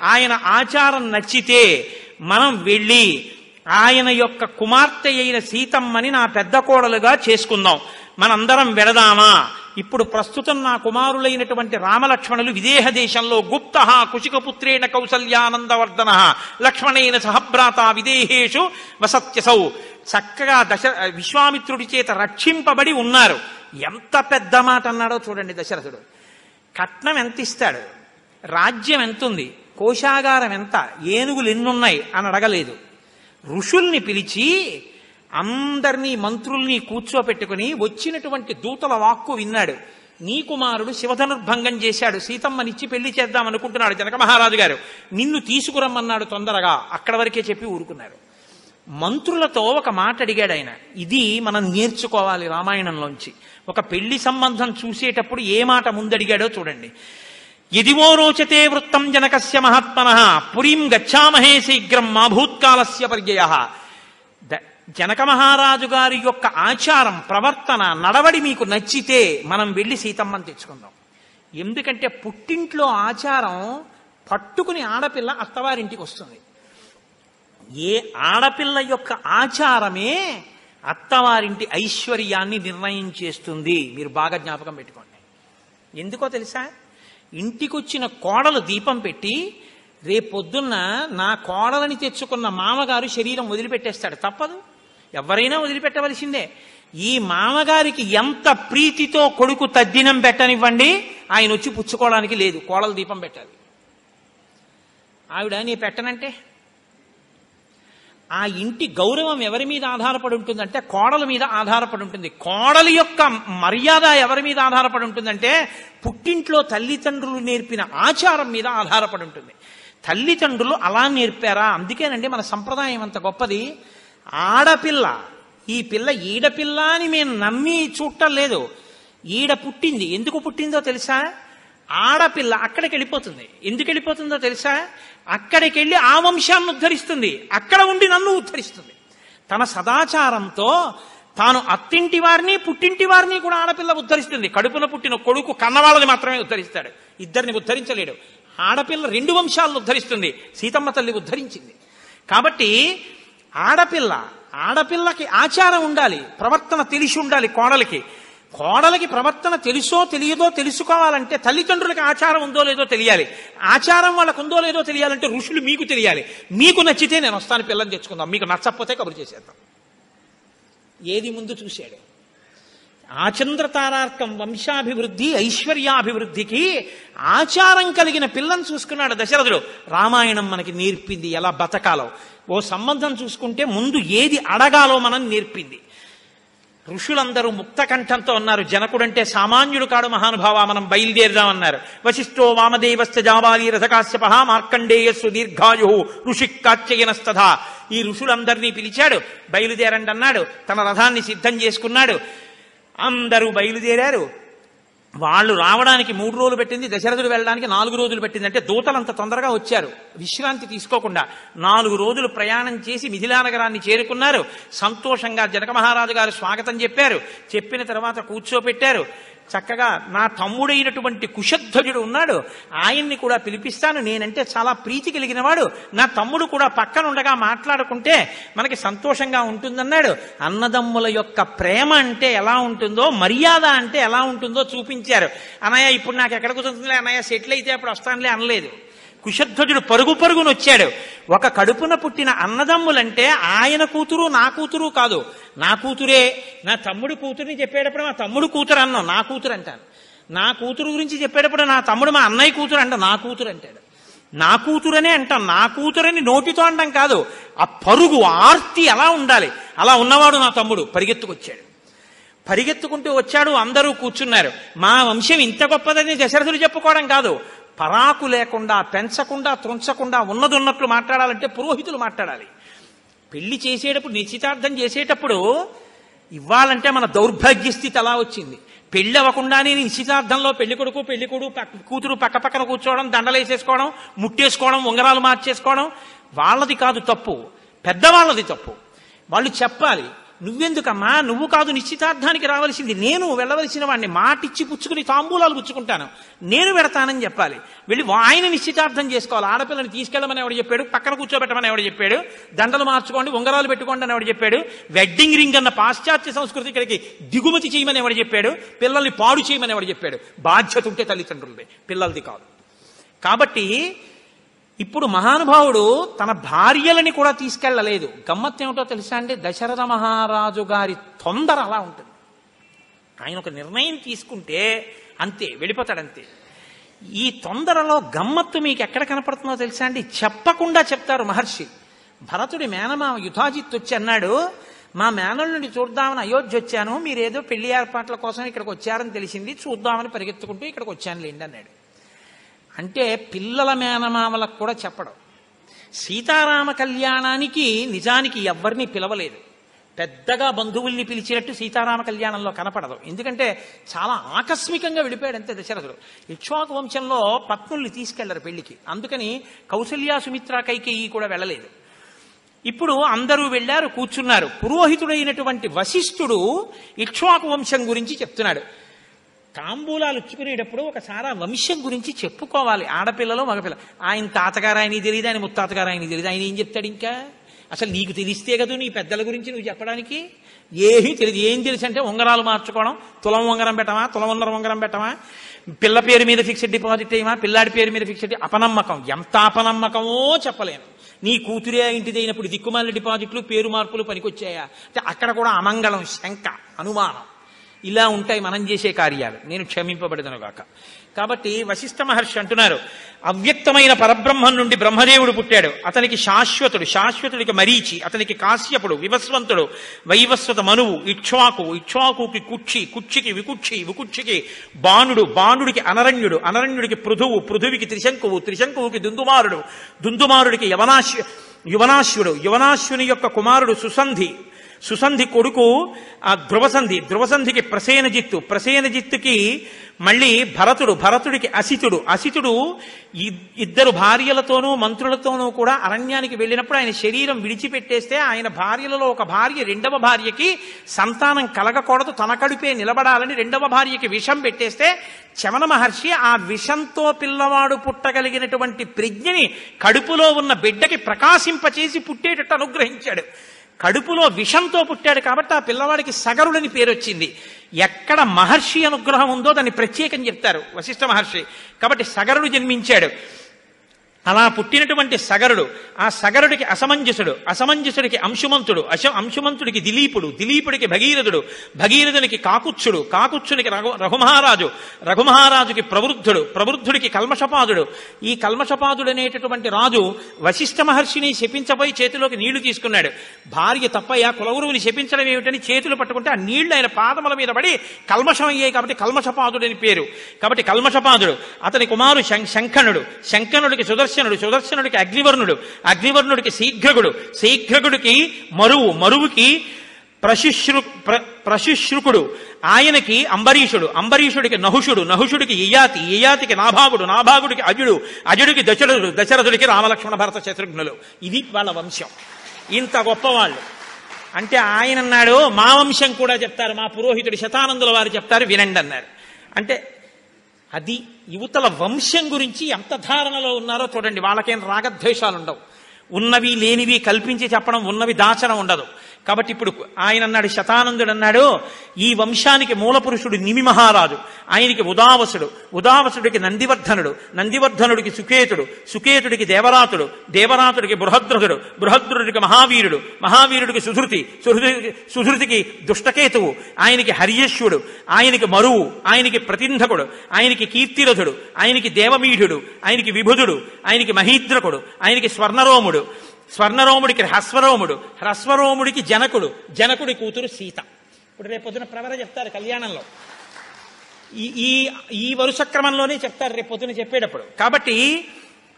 ఆయన ఆచారం నచ్చితే మనం వెళ్ళి ఆయన యొక్క కుమార్తె అయిన సీతమ్మని నా పెద్ద కోడలుగా చేసుకుందాం. మనందరం వెడదామా ఇప్పుడు ప్రస్తుతం నా కుమారులైనటువంటి రామలక్ష్మణులు విదేహ దేశంలో గుప్త కుశికపుత్రేణ కౌసల్యానందవర్ధన లక్ష్మణేన సహభ్రాత విదేహేషు వసత్యసౌ. చక్కగా దశ విశ్వామిత్రుడి చేత రక్షింపబడి ఉన్నారు. ఎంత పెద్ద మాట అన్నాడో చూడండి దశరథుడు. కట్నం ఎంత ఇస్తాడు రాజ్యం ఎంతుంది? కోశాగారం ఎంత? ఏనుగులు ఎన్నున్నాయి? అని అడగలేదు. ఋషుల్ని పిలిచి అందరినీ మంత్రుల్ని కూర్చోపెట్టుకుని వచ్చినటువంటి దూతల వాక్కు విన్నాడు. నీ కుమారుడు శివధనుర్భంగం చేశాడు. సీతమ్మనిచ్చి పెళ్ళి చేద్దాం అనుకుంటున్నాడు జనక మహారాజు గారు. నిన్ను తీసుకురమ్మన్నాడు తొందరగా. అక్కడ వరకే చెప్పి ఊరుకున్నారు. మంత్రులతో ఒక మాట అడిగాడు ఆయన. ఇది మనం నేర్చుకోవాలి రామాయణంలోంచి. ఒక పెళ్ళి సంబంధం చూసేటప్పుడు ఏ మాట ముందడిగాడో చూడండి. ఎదివో రోచతే వృత్తం జనకస్య మహాత్మన. పురీం గచ్చామహే శీఘ్రం మా భూత్కాలస్య పర్యయ. ద- జనక మహారాజు గారి యొక్క ఆచారం ప్రవర్తన నడవడి మీకు నచ్చితే మనం వెళ్ళి సీతమ్మని తెచ్చుకుందాం. ఎందుకంటే పుట్టింట్లో ఆచారం పట్టుకుని ఆడపిల్ల అత్తవారింటికి వస్తుంది. ఏ ఆడపిల్ల యొక్క ఆచారమే అత్తవారింటి ఐశ్వర్యాన్ని నిర్ణయం చేస్తుంది. మీరు బాగా జ్ఞాపకం పెట్టుకోండి. ఎందుకో తెలుసా? ఇంటికొచ్చిన కోడలు దీపం పెట్టి రేపొద్దున్న నా కోడలని తెచ్చుకున్న మామగారు శరీరం వదిలిపెట్టేస్తాడు. తప్పదు. ఎవరైనా వదిలిపెట్టవలసిందే. ఈ మామగారికి ఎంత ప్రీతితో కొడుకు తద్దినం పెట్టనివ్వండి ఆయన వచ్చి పుచ్చుకోవడానికి లేదు కోడల దీపం పెట్టాలి. ఆవిడ నీ పెట్టనంటే? ఆ ఇంటి గౌరవం ఎవరి మీద ఆధారపడి ఉంటుందంటే కోడల మీద ఆధారపడి ఉంటుంది. కోడలి యొక్క మర్యాద ఎవరి మీద ఆధారపడి ఉంటుందంటే పుట్టింట్లో తల్లిదండ్రులు నేర్పిన ఆచారం మీద ఆధారపడి ఉంటుంది. తల్లిదండ్రులు అలా నేర్పారా? అందుకేనండి మన సంప్రదాయం అంత గొప్పది. ఆడపిల్ల. ఈ పిల్ల ఈడపిల్ల అని మేము నమ్మి చూడటం లేదు. ఈడ పుట్టింది. ఎందుకు పుట్టిందో తెలుసా? ఆడపిల్ల అక్కడికి వెళ్ళిపోతుంది. ఎందుకు వెళ్ళిపోతుందో తెలుసా? అక్కడికి వెళ్ళి ఆ వంశాన్ని ఉద్ధరిస్తుంది. అక్కడ ఉండి నన్ను ఉద్ధరిస్తుంది. తన సదాచారంతో తాను అత్తింటి వారిని పుట్టింటి వారిని కూడా ఆడపిల్ల ఉద్ధరిస్తుంది. కడుపున పుట్టిన కొడుకు కన్నవాళ్ళని మాత్రమే ఉద్ధరిస్తాడు. ఇద్దరిని ఉద్ధరించలేడు. ఆడపిల్ల రెండు వంశాలను ఉద్ధరిస్తుంది. సీతమ్మ తల్లి ఉద్ధరించింది. కాబట్టి ఆడపిల్ల ఆడపిల్లకి ఆచారం ఉండాలి ప్రవర్తన తెలిసి ఉండాలి కోడలికి. కోడలకి ప్రవర్తన తెలుసో తెలియదో తెలుసుకోవాలంటే తల్లిదండ్రులకి ఆచారం ఉందో లేదో తెలియాలి. ఆచారం వాళ్ళకు ఉందో లేదో తెలియాలంటే ఋషులు మీకు తెలియాలి. మీకు నచ్చితే నేను వస్తాను పిల్లని తెచ్చుకుందాం. మీకు నచ్చకపోతే కబురు చేసేద్దాం. ఏది ముందు చూశాడు? ఆచంద్రతారార్కం వంశాభివృద్ధి ఐశ్వర్యాభివృద్ధికి ఆచారం కలిగిన పిల్లని చూసుకున్నాడు దశరథుడు. రామాయణం మనకి నేర్పింది ఎలా బతకాలో. ఓ సంబంధం చూసుకుంటే ముందు ఏది అడగాలో మనం నేర్పింది. ఋషులందరూ ముక్తకంఠంతో ఉన్నారు. జనకుడంటే సామాన్యుడు కాడు మహానుభావ మనం బయలుదేరుదామన్నారు. వశిష్ఠో వామదేవస్థ జాబాలి రథకాశ్యప మార్కండేయ సుదీర్ఘాయు ఋషి కాత్యయనస్తథ. ఈ ఋషులందరినీ పిలిచాడు. బయలుదేరండి అన్నాడు తన రథాన్ని సిద్ధం చేసుకున్నాడు. అందరూ బయలుదేరారు. వాళ్ళు రావడానికి మూడు రోజులు పెట్టింది దశరథుడు వెళ్ళడానికి నాలుగు రోజులు పెట్టింది అంటే దూతలు అంత తొందరగా వచ్చారు. విశ్రాంతి తీసుకోకుండా నాలుగు రోజులు ప్రయాణం చేసి మిథిలానగరాన్ని చేరుకున్నారు. సంతోషంగా జనక మహారాజు గారు స్వాగతం చెప్పారు. చెప్పిన తర్వాత కూర్చోపెట్టారు. చక్కగా నా తమ్ముడైనటువంటి కుశధ్వజుడు ఉన్నాడు. ఆయన్ని కూడా పిలిపిస్తాను. నేనంటే చాలా ప్రీతి కలిగినవాడు. నా తమ్ముడు కూడా పక్కన ఉండగా మాట్లాడుకుంటే మనకి సంతోషంగా ఉంటుందన్నాడు. అన్నదమ్ముల యొక్క ప్రేమ అంటే ఎలా ఉంటుందో మర్యాద అంటే ఎలా ఉంటుందో చూపించారు. అనయ్య ఇప్పుడు నాకు ఎక్కడ కుదురుతుందిలే? అనయ్య సెటిల్ అయితే అప్పుడు వస్తానులే అనలేదు. కుశధ్వజుడు పరుగు పరుగును వచ్చాడు. ఒక కడుపున పుట్టిన అన్నదమ్ములంటే ఆయన కూతురు నా కూతురు కాదు. నా కూతురే నా తమ్ముడు కూతురుని చెప్పేటప్పుడు మా తమ్ముడు కూతురు అన్నాం నా కూతురు అంటాను. నా కూతురు గురించి చెప్పేటప్పుడు నా తమ్ముడు మా అన్నయ్య కూతురు అంట నా కూతురు అంటాడు. నా కూతురనే అంటాం నా కూతురని నోటితో అంటాం కాదు. ఆ పరుగు ఆర్తి ఎలా ఉండాలి. అలా ఉన్నవాడు నా తమ్ముడు పరిగెత్తుకొచ్చాడు. పరిగెత్తుకుంటూ వచ్చాడు అందరూ కూర్చున్నారు. మా వంశం ఇంత గొప్పదని దశరథులు చెప్పుకోవడం కాదు. పరాకు లేకుండా పెంచకుండా త్రుంచకుండా ఉన్నది ఉన్నట్లు మాట్లాడాలంటే పురోహితులు మాట్లాడాలి. పెళ్ళి చేసేటప్పుడు నిశ్చితార్థం చేసేటప్పుడు ఇవ్వాలంటే మన దౌర్భాగ్య స్థితి అలా వచ్చింది. పెళ్ళి అవ్వకుండానే నిశ్చితార్థంలో పెళ్ళి కొడుకు పెళ్ళి కొడుకు పక్క- కూతురు పక్క పక్కన కూర్చోవడం దండలేసేసుకోవడం ముట్టేసుకోవడం ఉంగరాలు మార్చేసుకోవడం వాళ్ళది కాదు తప్పు. పెద్దవాళ్ళది తప్పు. వాళ్ళు చెప్పాలి నువ్వెందుకమ్మా? నువ్వు కాదు నిశ్చితార్థానికి రావలసింది. నేను వెళ్ళవలసిన వాడిని మాటిచ్చి పుచ్చుకుని తాంబూలాలు పుచ్చుకుంటాను నేను పెడతానని చెప్పాలి. వెళ్ళి ఆయన నిశ్చితార్థం చేసుకోవాలి. ఆడపిల్లని తీసుకెళ్ళమని ఎవడు చెప్పాడు? పక్కన కూర్చోబెట్టమని ఎవడు చెప్పాడు? దండలు మార్చుకోండి ఉంగరాలు పెట్టుకోండి అని ఎవడు చెప్పాడు? వెడ్డింగ్ రింగ్ అన్న పాశ్చాత్య సంస్కృతి ఇక్కడికి దిగుమతి చేయమని ఎవడు చెప్పాడు? పిల్లల్ని పాడు చేయమని ఎవడు చెప్పాడు? బాధ్యత ఉంటే తల్లిదండ్రులది. పిల్లలది కాదు. కాబట్టి ఇప్పుడు మహానుభావుడు తన భార్యలని కూడా తీసుకెళ్ళలేదు. గమ్మత్తు ఏమిటో తెలుసా అండి? దశరథ మహారాజు గారి తొందర అలా ఉంటుంది. ఆయన ఒక నిర్ణయం తీసుకుంటే అంతే వెళ్ళిపోతాడు అంతే ఈ తొందరలో గమ్మత్తు మీకు ఎక్కడ కనపడుతుందో తెలుసా అండి? చెప్పకుండా చెప్తారు మహర్షి. భరతుడి మేనమామ యుధాజిత్ వచ్చి అన్నాడు మా మేనల్ని చూద్దామని అయోధ్య వచ్చాను. మీరేదో పెళ్ళి ఏర్పాట్ల కోసం ఇక్కడికి వచ్చారని తెలిసింది. చూద్దామని పరిగెత్తుకుంటూ ఇక్కడికి వచ్చాను లేండి అన్నాడు. అంటే పిల్లల మేనమామలకు కూడా చెప్పడం. సీతారామ కళ్యాణానికి నిజానికి ఎవ్వరిని పిలవలేదు. పెద్దగా బంధువుల్ని పిలిచినట్టు సీతారామ కళ్యాణంలో కనపడదు. ఎందుకంటే చాలా ఆకస్మికంగా విడిపోయాడు అంతే దశరథుడు. ఇక్ష్వాకు వంశంలో పత్నుల్ని తీసుకెళ్ళరు పెళ్ళికి. అందుకని కౌసల్యా సుమిత్ర కైకేయి కూడా వెళ్ళలేదు. ఇప్పుడు అందరూ వెళ్ళారు కూర్చున్నారు. పురోహితుడైనటువంటి వశిష్ఠుడు ఇక్ష్వాకు వంశం గురించి చెప్తున్నాడు. తాంబూలాలు ఇచ్చుకునేటప్పుడు ఒకసారి ఆ వంశం గురించి చెప్పుకోవాలి. ఆడపిల్లలు మగపిల్ల. ఆయన తాతగారు ఆయన తెలియదు ఆయన ముత్తాతగారు ఆయన తెలియదు ఆయన ఏం చెప్తాడు ఇంకా? అసలు నీకు తెలిస్తే కదా నీ పెద్దల గురించి నువ్వు చెప్పడానికి? ఏమీ తెలియదు ఏం తెలుసు అంటే ఉంగరాలు మార్చుకోవడం తులం ఉంగరం పెట్టమా తులం వందర ఉంగరం పెట్టమా పిల్ల పేరు మీద ఫిక్స్డ్ డిపాజిట్ అయ్యమా పిల్లాడి పేరు మీద ఫిక్స్డ్ అపనమ్మకం. ఎంత అపనమ్మకమో చెప్పలేను. నీ కూతురే ఇంటిదైనప్పుడు దిక్కుమాల డిపాజిట్లు పేరు మార్పులు పనికొచ్చాయా? అంటే అక్కడ కూడా అమంగళం శంక అనుమానం. ఇలా ఉంటాయి మనం చేసే కార్యాలు. నేను క్షమింపబడదను గాక. కాబట్టి వశిష్ఠ మహర్షి అంటున్నారు అవ్యక్తమైన పరబ్రహ్మం నుండి బ్రహ్మదేవుడు పుట్టాడు. అతనికి శాశ్వతుడు శాశ్వతుడికి మరీచి అతనికి కాశ్యపుడు వివస్వంతుడు వైవస్వత మనువు ఇక్ష్వాకు ఇక్ష్వాకుకి కుక్షి కుక్షికి వికుక్షి వికుక్షికి బాణుడు బాణుడికి అనరణ్యుడు అనరణ్యుడికి పృథువు పృథువికి త్రిశంకువు త్రిశంకువుకి దుందుమారుడు దుందుమారుడికి యవనాశ్వ యువనాశ్వుడు యువనాశ్వుని యొక్క కుమారుడు సుసంధి సుసంధి కొడుకు ఆ ధ్రువసంధి ధ్రువసంధికి ప్రసేనజిత్తు ప్రసేనజిత్తుకి మళ్ళీ భరతుడు భరతుడికి అసితుడు. అసితుడు ఇద్దరు భార్యలతోనూ మంత్రులతోనూ కూడా అరణ్యానికి వెళ్ళినప్పుడు ఆయన శరీరం విడిచిపెట్టేస్తే ఆయన భార్యలలో ఒక భార్య రెండవ భార్యకి సంతానం కలగకూడదు. తన కడుపే నిలబడాలని రెండవ భార్యకి విషం పెట్టేస్తే చమన మహర్షి ఆ విషంతో పిల్లవాడు పుట్టగలిగినటువంటి ప్రజ్ఞని కడుపులో ఉన్న బిడ్డకి ప్రకాశింపచేసి పుట్టేటట్టు అనుగ్రహించాడు. కడుపులో విషంతో పుట్టాడు కాబట్టి ఆ పిల్లవాడికి సగరుడని పేరు వచ్చింది ఎక్కడ మహర్షి అనుగ్రహం ఉందో దాన్ని ప్రత్యేకం చెప్తారు వశిష్ఠ మహర్షి. కాబట్టి సగరుడు జన్మించాడు. అలా పుట్టినటువంటి సగరుడు ఆ సగరుడికి అసమంజసుడు అసమంజసుడికి అంశుమంతుడు అశ అంశుమంతుడికి దిలీపుడు దిలీపుడికి భగీరథుడు భగీరథునికి కాకుచ్చుడు కాకుచ్చునికి రఘు రఘుమహారాజు రఘుమహారాజుకి ప్రవృద్ధుడు ప్రవృద్ధుడికి కల్మషపాదుడు. ఈ కల్మషపాదుడు అనేటటువంటి రాజు వశిష్ఠ మహర్షిని శపించబోయి చేతిలోకి నీళ్ళు తీసుకున్నాడు. భార్య తప్పయ్య కులగురువుని శపించడం ఏమిటని చేతులు పట్టుకుంటే ఆ నీళ్ళు ఆయన పాదముల మీద పడి కల్మషం అయ్యాయి కాబట్టి అని పేరు. కాబట్టి కల్మషపాదుడు అతని కుమారు శం- శంఖనుడు శంఖనుడికి సుదర్శనుడు సుదర్శనుడికి అగ్నివర్ణుడు అగ్నివర్ణుడికి శీఘ్రగుడు శీఘ్రగుడికి మరువు మరువుకి ప్రశిశ్రు ప్ర ప్రశుశ్రుకుడు. ఆయనకి అంబరీషుడు అంబరీషుడికి నహుషుడు నహుషుడికి ఇయాతి ఇయాతికి నాభాగుడు నాభాగుడికి అజుడు అజుడికి దశరథుడు దశరథుడికి రామలక్ష్మణ భరత శత్రుఘ్నులు. ఇది వాళ్ళ వంశం. ఇంత గొప్పవాళ్ళు. అంటే ఆయన అన్నాడు మా వంశం కూడా చెప్తారు మా పురోహితుడు శతానందుల వారు చెప్తారు వినండి అన్నారు. అంటే అది యువతల వంశం గురించి ఎంత ధారణలో ఉన్నారో చూడండి. వాళ్ళకేం రాగద్వేషాలు ఉండవు ఉన్నవి లేనివి కల్పించి చెప్పడం ఉన్నవి దాచడం ఉండదు. కాబట్టి ఇప్పుడు ఆయన అన్నాడు శతానందుడు అన్నాడు ఈ వంశానికి మూల పురుషుడు నిమి మహారాజు ఆయనకి ఉదావసుడు ఉదావసుడికి నందివర్ధనుడు నందివర్ధనుడికి సుకేతుడు సుకేతుడికి దేవరాతుడు దేవరాతుడికి బృహద్రుడు బృహద్రుడికి మహావీరుడు మహావీరుడికి సుధృతి సుహృతి సుధృతికి దుష్టకేతువు ఆయనకి హర్యశ్వుడు ఆయనకి మరువు ఆయనకి ప్రతింధకుడు ఆయనకి కీర్తిరథుడు ఆయనకి దేవమీఢుడు ఆయనకి విభుధుడు ఆయనకి మహీద్రకుడు ఆయనకి స్వర్ణరోముడు స్వర్ణరోముడికి హ్రస్వరోముడు హ్రస్వరోముడికి జనకుడు జనకుడి కూతురు సీత. ఇప్పుడు రేపు పొద్దున ప్రవర చెప్తారు కళ్యాణంలో. ఈ ఈ ఈ వరుస క్రమంలోనే చెప్తారు రేపు పొద్దున చెప్పేటప్పుడు. కాబట్టి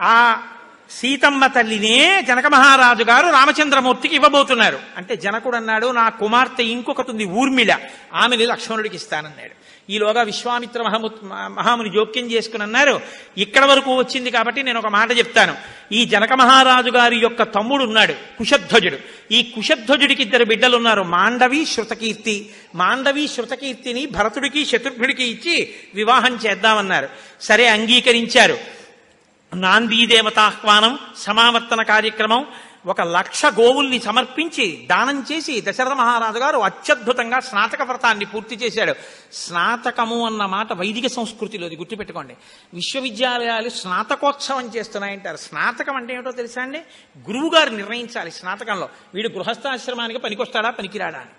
ఆ సీతమ్మ తల్లినే జనక మహారాజు గారు రామచంద్రమూర్తికి ఇవ్వబోతున్నారు. అంటే జనకుడు అన్నాడు నా కుమార్తె ఇంకొకటి ఉంది ఊర్మిళ. ఆమెని లక్ష్మణుడికి ఇస్తానన్నాడు. ఈలోగా విశ్వామిత్ర మహాము మహాముని జోక్యం చేసుకుని అన్నారు ఇక్కడ వరకు వచ్చింది కాబట్టి నేను ఒక మాట చెప్తాను. ఈ జనక మహారాజు గారి యొక్క తమ్ముడు ఉన్నాడు కుశధ్వజుడు. ఈ కుశధ్వజుడికి ఇద్దరు బిడ్డలు ఉన్నారు మాండవి శృతకీర్తి. మాండవి శృతకీర్తిని భరతుడికి శత్రుఘ్నుడికి ఇచ్చి వివాహం చేద్దామన్నారు. సరే అంగీకరించారు. నాందీదేవతాహ్వానం సమావర్తన కార్యక్రమం ఒక లక్ష గోవుల్ని సమర్పించి దానం చేసి దశరథ మహారాజు గారు అత్యద్భుతంగా స్నాతక వ్రతాన్ని పూర్తి చేశాడు. స్నాతకము అన్న మాట వైదిక సంస్కృతిలోది గుర్తుపెట్టుకోండి. విశ్వవిద్యాలయాలు స్నాతకోత్సవం చేస్తున్నాయంటారు. స్నాతకం అంటే ఏమిటో తెలుసా అండి? గురువు గారు నిర్ణయించాలి స్నాతకంలో. వీడు గృహస్థాశ్రమానికి పనికొస్తాడా పనికిరాడా అని.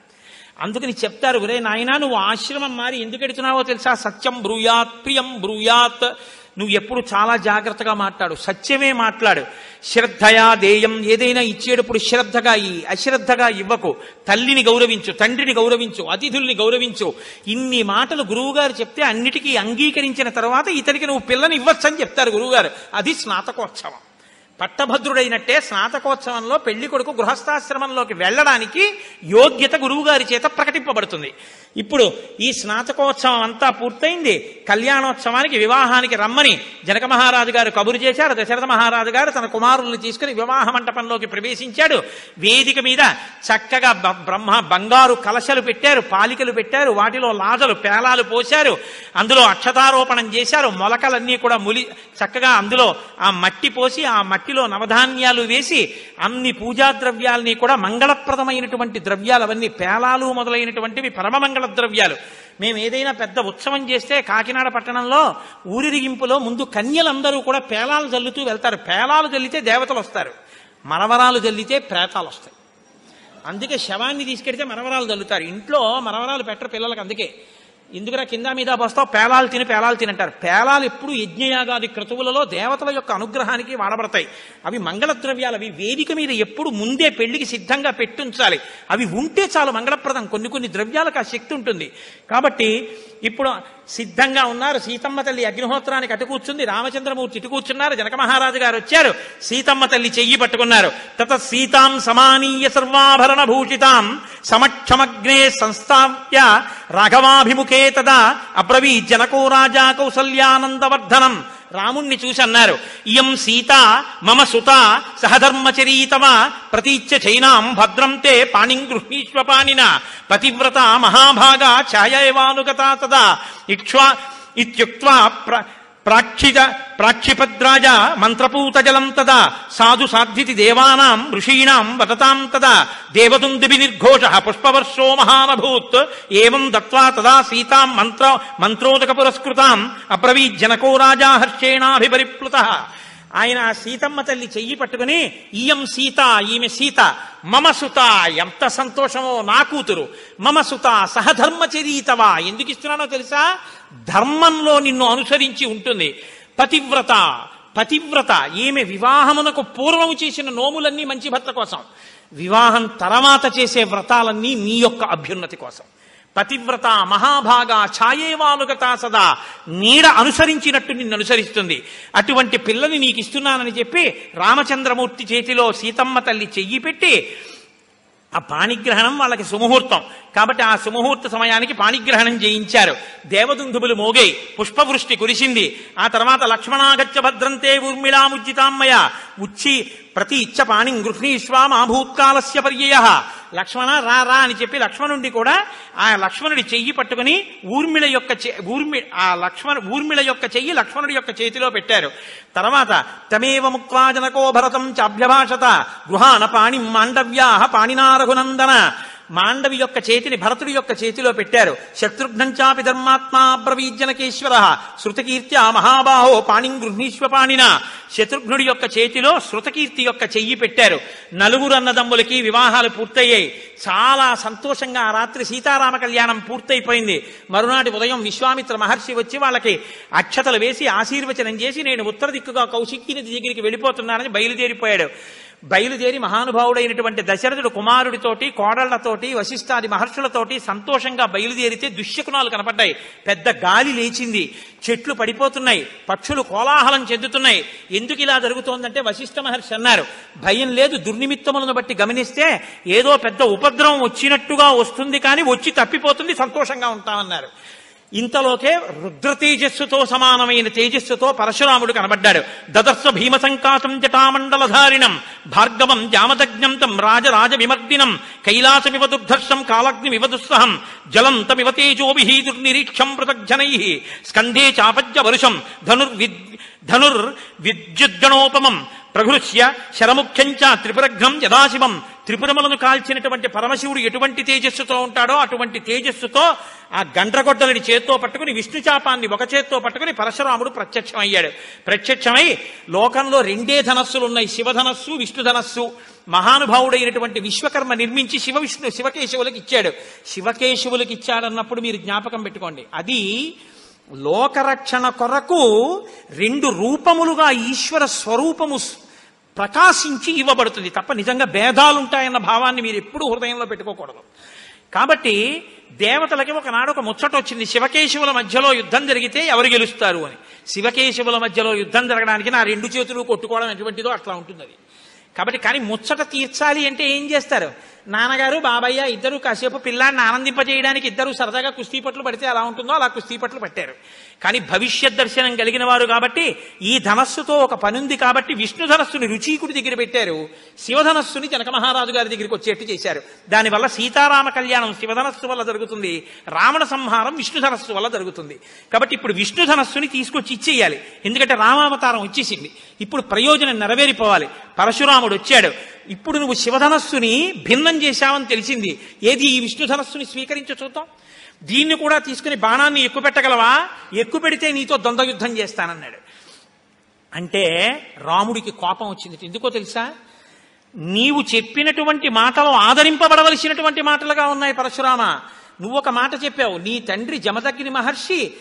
అందుకని చెప్తారు ఒరే నాయనా నువ్వు ఆశ్రమం మారి ఎందుకు ఎడుతున్నావో తెలుసా? సత్యం బ్రూయాత్ ప్రియం బ్రూయాత్ నువ్వు ఎప్పుడు చాలా జాగ్రత్తగా మాట్లాడు సత్యమే మాట్లాడు. శ్రద్ధయా దేయం ఏదైనా ఇచ్చేటప్పుడు శ్రద్ధగా ఈ అశ్రద్ధగా ఇవ్వకు. తల్లిని గౌరవించు తండ్రిని గౌరవించు అతిథుల్ని గౌరవించు. ఇన్ని మాటలు గురువుగారు చెప్తే అన్నిటికీ అంగీకరించిన తర్వాత ఇతనికి నువ్వు పిల్లని ఇవ్వచ్చని చెప్తారు గురువుగారు. అది స్నాతకోత్సవం. పట్టభద్రుడైనట్టే స్నాతకోత్సవంలో పెళ్ళి కొడుకు గృహస్థాశ్రమంలోకి వెళ్ళడానికి యోగ్యత గురువుగారి చేత ప్రకటింపబడుతుంది. ఇప్పుడు ఈ స్నాతకోత్సవం అంతా పూర్తయింది. కళ్యాణోత్సవానికి వివాహానికి రమ్మని జనక మహారాజు గారు కబురు చేశారు. దశరథ మహారాజు గారు తన కుమారుల్ని తీసుకుని వివాహ మంటపంలోకి ప్రవేశించాడు. వేదిక మీద చక్కగా బ- బ్రహ్మ బంగారు కలశలు పెట్టారు పాలికలు పెట్టారు వాటిలో లాజలు పేలాలు పోశారు. అందులో అక్షతారోపణం చేశారు. మొలకలన్నీ కూడా ములి చక్కగా అందులో ఆ మట్టి పోసి ఆ మట్టిలో నవధాన్యాలు వేసి అన్ని పూజా ద్రవ్యాల్ని కూడా మంగళప్రదమైనటువంటి ద్రవ్యాలు అవన్నీ పేలాలు మొదలైనటువంటివి పరమమంగళ ద్రవ్యాలు మేము ఏదైనా పెద్ద ఉత్సవం చేస్తే కాకినాడ పట్టణంలో ఊరిరిగింపులో ముందు కన్యలందరూ కూడా పేలాలు జల్లుతూ వెళ్తారు. పేలాలు జల్లితే దేవతలు వస్తారు. మరవరాలు జల్లితే ప్రేతాలు వస్తాయి. అందుకే శవాన్ని తీసుకెడితే మరవరాలు చల్లుతారు ఇంట్లో మరవరాలు పెట్టరు పిల్లలకి అందుకే. ఎందుకురా కింద మీద బస్తావు పేలాలు తిని పేలాలు తిని అంటారు పేలాలు ఎప్పుడు యజ్ఞయాగాది క్రతువులలో దేవతల యొక్క అనుగ్రహానికి వాడబడతాయి. అవి మంగళ ద్రవ్యాలు అవి వేదిక మీద ఎప్పుడు ముందే పెళ్ళికి సిద్ధంగా పెట్టుంచాలి. అవి ఉంటే చాలు మంగళప్రదం. కొన్ని కొన్ని ద్రవ్యాలకు ఆ శక్తి ఉంటుంది. కాబట్టి ఇప్పుడు సిద్ధంగా ఉన్నారు. సీతమ్మ తల్లి అగ్నిహోత్రానికి అటు కూర్చుంది. రామచంద్రమూర్తి ఇటు కూర్చున్నారు. జనక మహారాజు గారు వచ్చారు. సీతమ్మ తల్లి చెయ్యి పట్టుకున్నారు. తత సీతాం సమానీయ సర్వాభరణ భూషితాం. సమక్షమగ్నే సంస్థాప్య రాఘవాభిముఖే తదా. అబ్రవీ జనకో రాజా కౌసల్యానందవర్ధనం. రాముణ్ణి చూసి అన్నారు ఇయం సీత మమ సుత సహధర్మచరీతవ ప్రతీచ్య చైనాం భద్రం తే పాణిం గృహీష్వ పాణిన పతివ్రత మహాభాగా ఛాయేవానుగతా తదా ఇక్ష్వా ఇత్యుక్త్వా ప్ర ప్రాక్షిజ ప్రాక్షిపద్రాజ మంత్రపూత జలం తదా సాధు సాధ్యతి దేవానాం ఋషీణాం వదతాం తదా దేవదుందుభి నిర్ఘోష పుష్పవర్షో మహానభూత్ ఏం దత్వా తదా సీతాం మంత్ర మంత్రోదక పురస్కృతాం అబ్రవీజ్జనకో రాజా హర్షేణాభిపరిప్లుత ఆయన ఆ సీతమ్మ తల్లి చెయ్యి పట్టుకుని ఈయం సీత ఈమె సీత మమ సుత ఎంత సంతోషమో నా కూతురు. మమ సుత సహధర్మచరీతవా ఎందుకు ఇస్తున్నానో తెలుసా? ధర్మంలో నిన్ను అనుసరించి ఉంటుంది. పతివ్రత పతివ్రత ఈమె వివాహమునకు పూర్వము చేసిన నోములన్నీ మంచి భర్త కోసం. వివాహం తర్వాత చేసే వ్రతాలన్నీ మీ యొక్క అభ్యున్నతి కోసం. పతివ్రత మహాభాగ ఛాయేవానుగత సదా నీడ అనుసరించినట్టు నిన్ను అనుసరిస్తుంది. అటువంటి పిల్లని నీకు ఇస్తున్నానని చెప్పి రామచంద్రమూర్తి చేతిలో సీతమ్మ తల్లి చెయ్యి పెట్టి ఆ పాణిగ్రహణం వాళ్ళకి సుముహూర్తం. కాబట్టి ఆ సుముహూర్త సమయానికి పాణిగ్రహణం చేయించారు. దేవదుందుబులు మోగాయి పుష్పవృష్టి కురిసింది. ఆ తర్వాత లక్ష్మణాగచ్చ భద్రంతే ఊర్మిళాముజ్జితామ్మయ ఉచ్చి ప్రతి ఇచ్చ పాణిం గృహ్ణీష్వా మా భూత్కాలస్య పర్యయ. లక్ష్మణ రా రా అని చెప్పి లక్ష్మణుడి కూడా ఆ లక్ష్మణుడి చెయ్యి పట్టుకుని ఊర్మిళ యొక్క ఊర్మి ఆ లక్ష్మణ ఊర్మిళ యొక్క చెయ్యి లక్ష్మణుడి యొక్క చేతిలో పెట్టారు. తర్వాత తమేవ ముక్వా జనకో భరతం చాభ్యభాషత. గృహాన పాణిం మాండవ్యాహ పాణినారఘునందన. మాండవి యొక్క చేతిని భరతుడి యొక్క చేతిలో పెట్టారు. శత్రుఘ్నంచాపి ధర్మాత్మా బ్రవీజనకేశ్వర శృతకీర్త్యా మహాబాహో పాణిం గృహ్ణీశ్వ పాణిన శత్రుఘ్నుడి యొక్క చేతిలో శృతకీర్తి యొక్క చెయ్యి పెట్టారు. నలుగురు అన్నదమ్ములకి వివాహాలు పూర్తయ్యాయి. చాలా సంతోషంగా ఆ రాత్రి సీతారామ కళ్యాణం పూర్తయిపోయింది. మరునాటి ఉదయం విశ్వామిత్ర మహర్షి వచ్చి వాళ్ళకి అక్షతలు వేసి ఆశీర్వచనం చేసి నేను ఉత్తర దిక్కుగా కౌశిక్యుని దగ్గరికి వెళ్ళిపోతున్నానని బయలుదేరిపోయాడు. బయలుదేరి మహానుభావుడైనటువంటి దశరథుడు కుమారుడితోటి కోడళ్ళతోటి వశిష్ఠాది మహర్షులతోటి సంతోషంగా బయలుదేరితే దుశ్శకునాలు కనపడ్డాయి. పెద్ద గాలి లేచింది. చెట్లు పడిపోతున్నాయి. పక్షులు కోలాహలం చెందుతున్నాయి. ఎందుకు ఇలా జరుగుతోందంటే వశిష్ఠ మహర్షి అన్నారు. భయం లేదు దుర్నిమిత్తములను బట్టి గమనిస్తే ఏదో పెద్ద ఉపద్రవం వచ్చినట్టుగా వస్తుంది కానీ వచ్చి తప్పిపోతుంది సంతోషంగా ఉంటామన్నారు. ఇంతలోకే రుద్ర తేజస్సుతో సమానమైన తేజస్సుతో పరశురాముడు కనబడ్డాడు. దదర్శ భీమ సంకాశం జటామండలధారిణం భార్గవం జామదజ్ఞం తం రాజరాజ విమర్దినం కైలాస వివదుర్ధర్షం కాలగ్ని వివదుస్సహం జలం తమివ తేజోభిః దుర్నిరీక్షం పృథగ్జనై స్కంధే చాపజ్య వరుషం ధనుర్విద్ ధనుర్ విద్యుద్గణోపమం ప్రఘృష్య శరముఖ్యంచ త్రిపురఘ్నం యథాశివం త్రిపురములను కాల్చినటువంటి పరమశివుడు ఎటువంటి తేజస్సుతో ఉంటాడో అటువంటి తేజస్సుతో ఆ గండ్రగొడ్డలని చేత్తో పట్టుకుని విష్ణు చాపాన్ని ఒక చేత్తో పట్టుకుని పరశురాముడు ప్రత్యక్షమయ్యాడు. ప్రత్యక్షమై లోకంలో రెండే ధనస్సులు ఉన్నాయి శివధనస్సు విష్ణుధనస్సు. మహానుభావుడైనటువంటి విశ్వకర్మ నిర్మించి శివ విష్ణు శివకేశవులకు ఇచ్చాడు. శివకేశవులకు ఇచ్చాడన్నప్పుడు మీరు జ్ఞాపకం పెట్టుకోండి. అది లోకరక్షణ కొరకు రెండు రూపములుగా ఈశ్వర స్వరూపము ప్రకాశించి ఇవ్వబడుతుంది. తప్ప నిజంగా భేదాలుంటాయన్న భావాన్ని మీరు ఎప్పుడూ హృదయంలో పెట్టుకోకూడదు. కాబట్టి దేవతలకి ఒకనాడు ఒక ముచ్చట వచ్చింది. శివకేశవుల మధ్యలో యుద్ధం జరిగితే ఎవరు గెలుస్తారు అని. శివకేశవుల మధ్యలో యుద్ధం జరగడానికి నా రెండు చేతులు కొట్టుకోవడం ఎటువంటిదో అట్లా ఉంటుంది అది కాబట్టి కానీ ముచ్చట తీర్చాలి అంటే ఏం చేస్తారు? నాన్నగారు బాబయ్య ఇద్దరు కాసేపు పిల్లాన్ని ఆనందింపజేయడానికి ఇద్దరు సరదాగా కుస్తీ పట్లు పడితే ఎలా ఉంటుందో అలా కుస్తీ పట్లు పట్టారు. కానీ భవిష్యత్ దర్శనం కలిగిన వారు కాబట్టి ఈ ధనస్సుతో ఒక పనుంది కాబట్టి విష్ణు ధనస్సుని రుచీకుడి దగ్గర పెట్టారు. శివధనస్సుని జనక మహారాజు గారి దగ్గరికి వచ్చేట్టు చేశారు. దానివల్ల సీతారామ కళ్యాణం శివధనస్సు వల్ల జరుగుతుంది. రావణ సంహారం విష్ణు ధనస్సు వల్ల జరుగుతుంది. కాబట్టి ఇప్పుడు విష్ణు ధనస్సుని తీసుకొచ్చి ఇచ్చేయాలి. ఎందుకంటే రామావతారం వచ్చేసింది. ఇప్పుడు ప్రయోజనం నెరవేరిపోవాలి. పరశురాముడు వచ్చాడు. ఇప్పుడు నువ్వు శివధనస్సుని భిన్నం చేశావని తెలిసింది. ఏది ఈ విష్ణు ధనస్సుని స్వీకరించి చూద్దాం. దీన్ని కూడా తీసుకుని బాణాన్ని ఎక్కువ పెట్టగలవా? ఎక్కువ పెడితే నీతో ద్వంద్వ యుద్ధం చేస్తానన్నాడు. అంటే రాముడికి కోపం వచ్చింది. ఎందుకో తెలుసా? నీవు చెప్పినటువంటి మాటలు ఆదరింపబడవలసినటువంటి మాటలుగా ఉన్నాయి పరశురామ. నువ్వు ఒక మాట చెప్పావు. నీ తండ్రి జమదగ్ని మహర్షి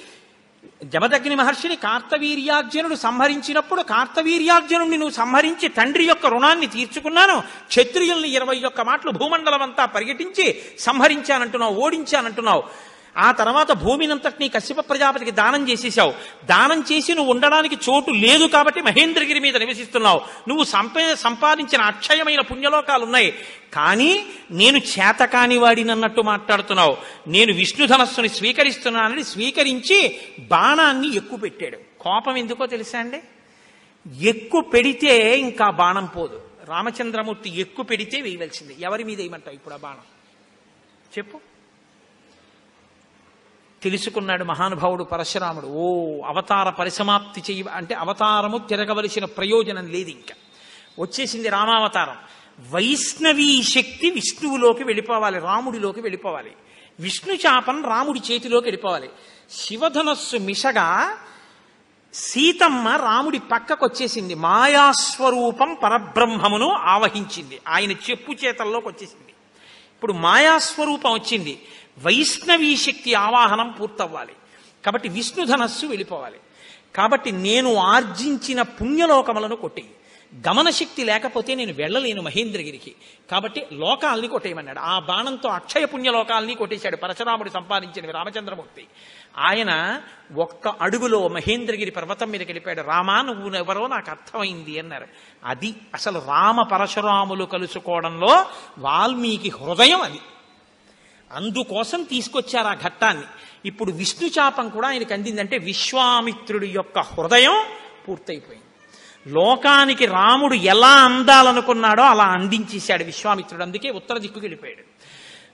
జమదగ్ని మహర్షిని కార్తవీర్యార్జునుడు సంహరించినప్పుడు కార్తవీర్యార్జునుడిని నువ్వు సంహరించి తండ్రి యొక్క రుణాన్ని తీర్చుకున్నాను. క్షత్రియుల్ని ఇరవై ఒక్క మాటలు భూమండలం అంతా పర్యటించి సంహరించానంటున్నావు ఓడించానంటున్నావు. ఆ తర్వాత భూమినంతటినీ కశ్యప ప్రజాపతికి దానం చేసేసావు దానం చేసి నువ్వు ఉండడానికి చోటు లేదు కాబట్టి మహేంద్రగిరి మీద నివసిస్తున్నావు. నువ్వు సంప సంపాదించిన అక్షయమైన పుణ్యలోకాలు ఉన్నాయి కానీ నేను చేతకాని వాడినన్నట్టు మాట్లాడుతున్నావు. నేను విష్ణుధనస్సుని స్వీకరిస్తున్నానని స్వీకరించి బాణాన్ని ఎక్కువ పెట్టాడు. కోపం ఎందుకో తెలుసా అండి? ఎక్కువ పెడితే ఇంకా బాణం పోదు. రామచంద్రమూర్తి ఎక్కువ పెడితే వేయవలసింది. ఎవరి మీద వేయమంటావు ఇప్పుడు ఆ బాణం? చెప్పు. తెలుసుకున్నాడు మహానుభావుడు పరశురాముడు. ఓ అవతార పరిసమాప్తి చేయ అంటే అవతారము తిరగవలసిన ప్రయోజనం లేదు ఇంకా. వచ్చేసింది రామావతారం. వైష్ణవీ శక్తి విష్ణువులోకి వెళ్ళిపోవాలి రాముడిలోకి వెళ్ళిపోవాలి. విష్ణు చాపం రాముడి చేతిలోకి వెళ్ళిపోవాలి. శివధనస్సు మిషగా సీతమ్మ రాముడి పక్కకు వచ్చేసింది మాయాస్వరూపం పరబ్రహ్మమును ఆవహించింది. ఆయన చెప్పు చేతల్లోకి వచ్చేసింది ఇప్పుడు మాయాస్వరూపం వచ్చింది. వైష్ణవీ శక్తి ఆవాహనం పూర్తవ్వాలి. కాబట్టి విష్ణుధనస్సు వెళ్ళిపోవాలి. కాబట్టి నేను ఆర్జించిన పుణ్యలోకములను కొట్టేయి గమనశక్తి లేకపోతే నేను వెళ్ళలేను మహేంద్రగిరికి. కాబట్టి లోకాల్ని కొట్టేయమన్నాడు. ఆ బాణంతో అక్షయ పుణ్యలోకాల్ని కొట్టేశాడు. పరశురాముడు సంపాదించిన రామచంద్రమూర్తి. ఆయన ఒక్క అడుగులో మహేంద్రగిరి పర్వతం మీదకి వెళ్ళిపోయాడు రామా నువ్వు ఎవరో నాకు అర్థమైంది అన్నారు. అది అసలు రామ పరశురాములు కలుసుకోవడంలో వాల్మీకి హృదయం అది. అందుకోసం తీసుకొచ్చారు ఆ ఘట్టాన్ని. ఇప్పుడు విష్ణు చాపం కూడా ఆయనకు అందిందంటే విశ్వామిత్రుడి యొక్క హృదయం పూర్తయిపోయింది. లోకానికి రాముడు ఎలా అందాలనుకున్నాడో అలా అందించేశాడు విశ్వామిత్రుడు. అందుకే ఉత్తర దిక్కుకి వెళ్ళిపోయాడు.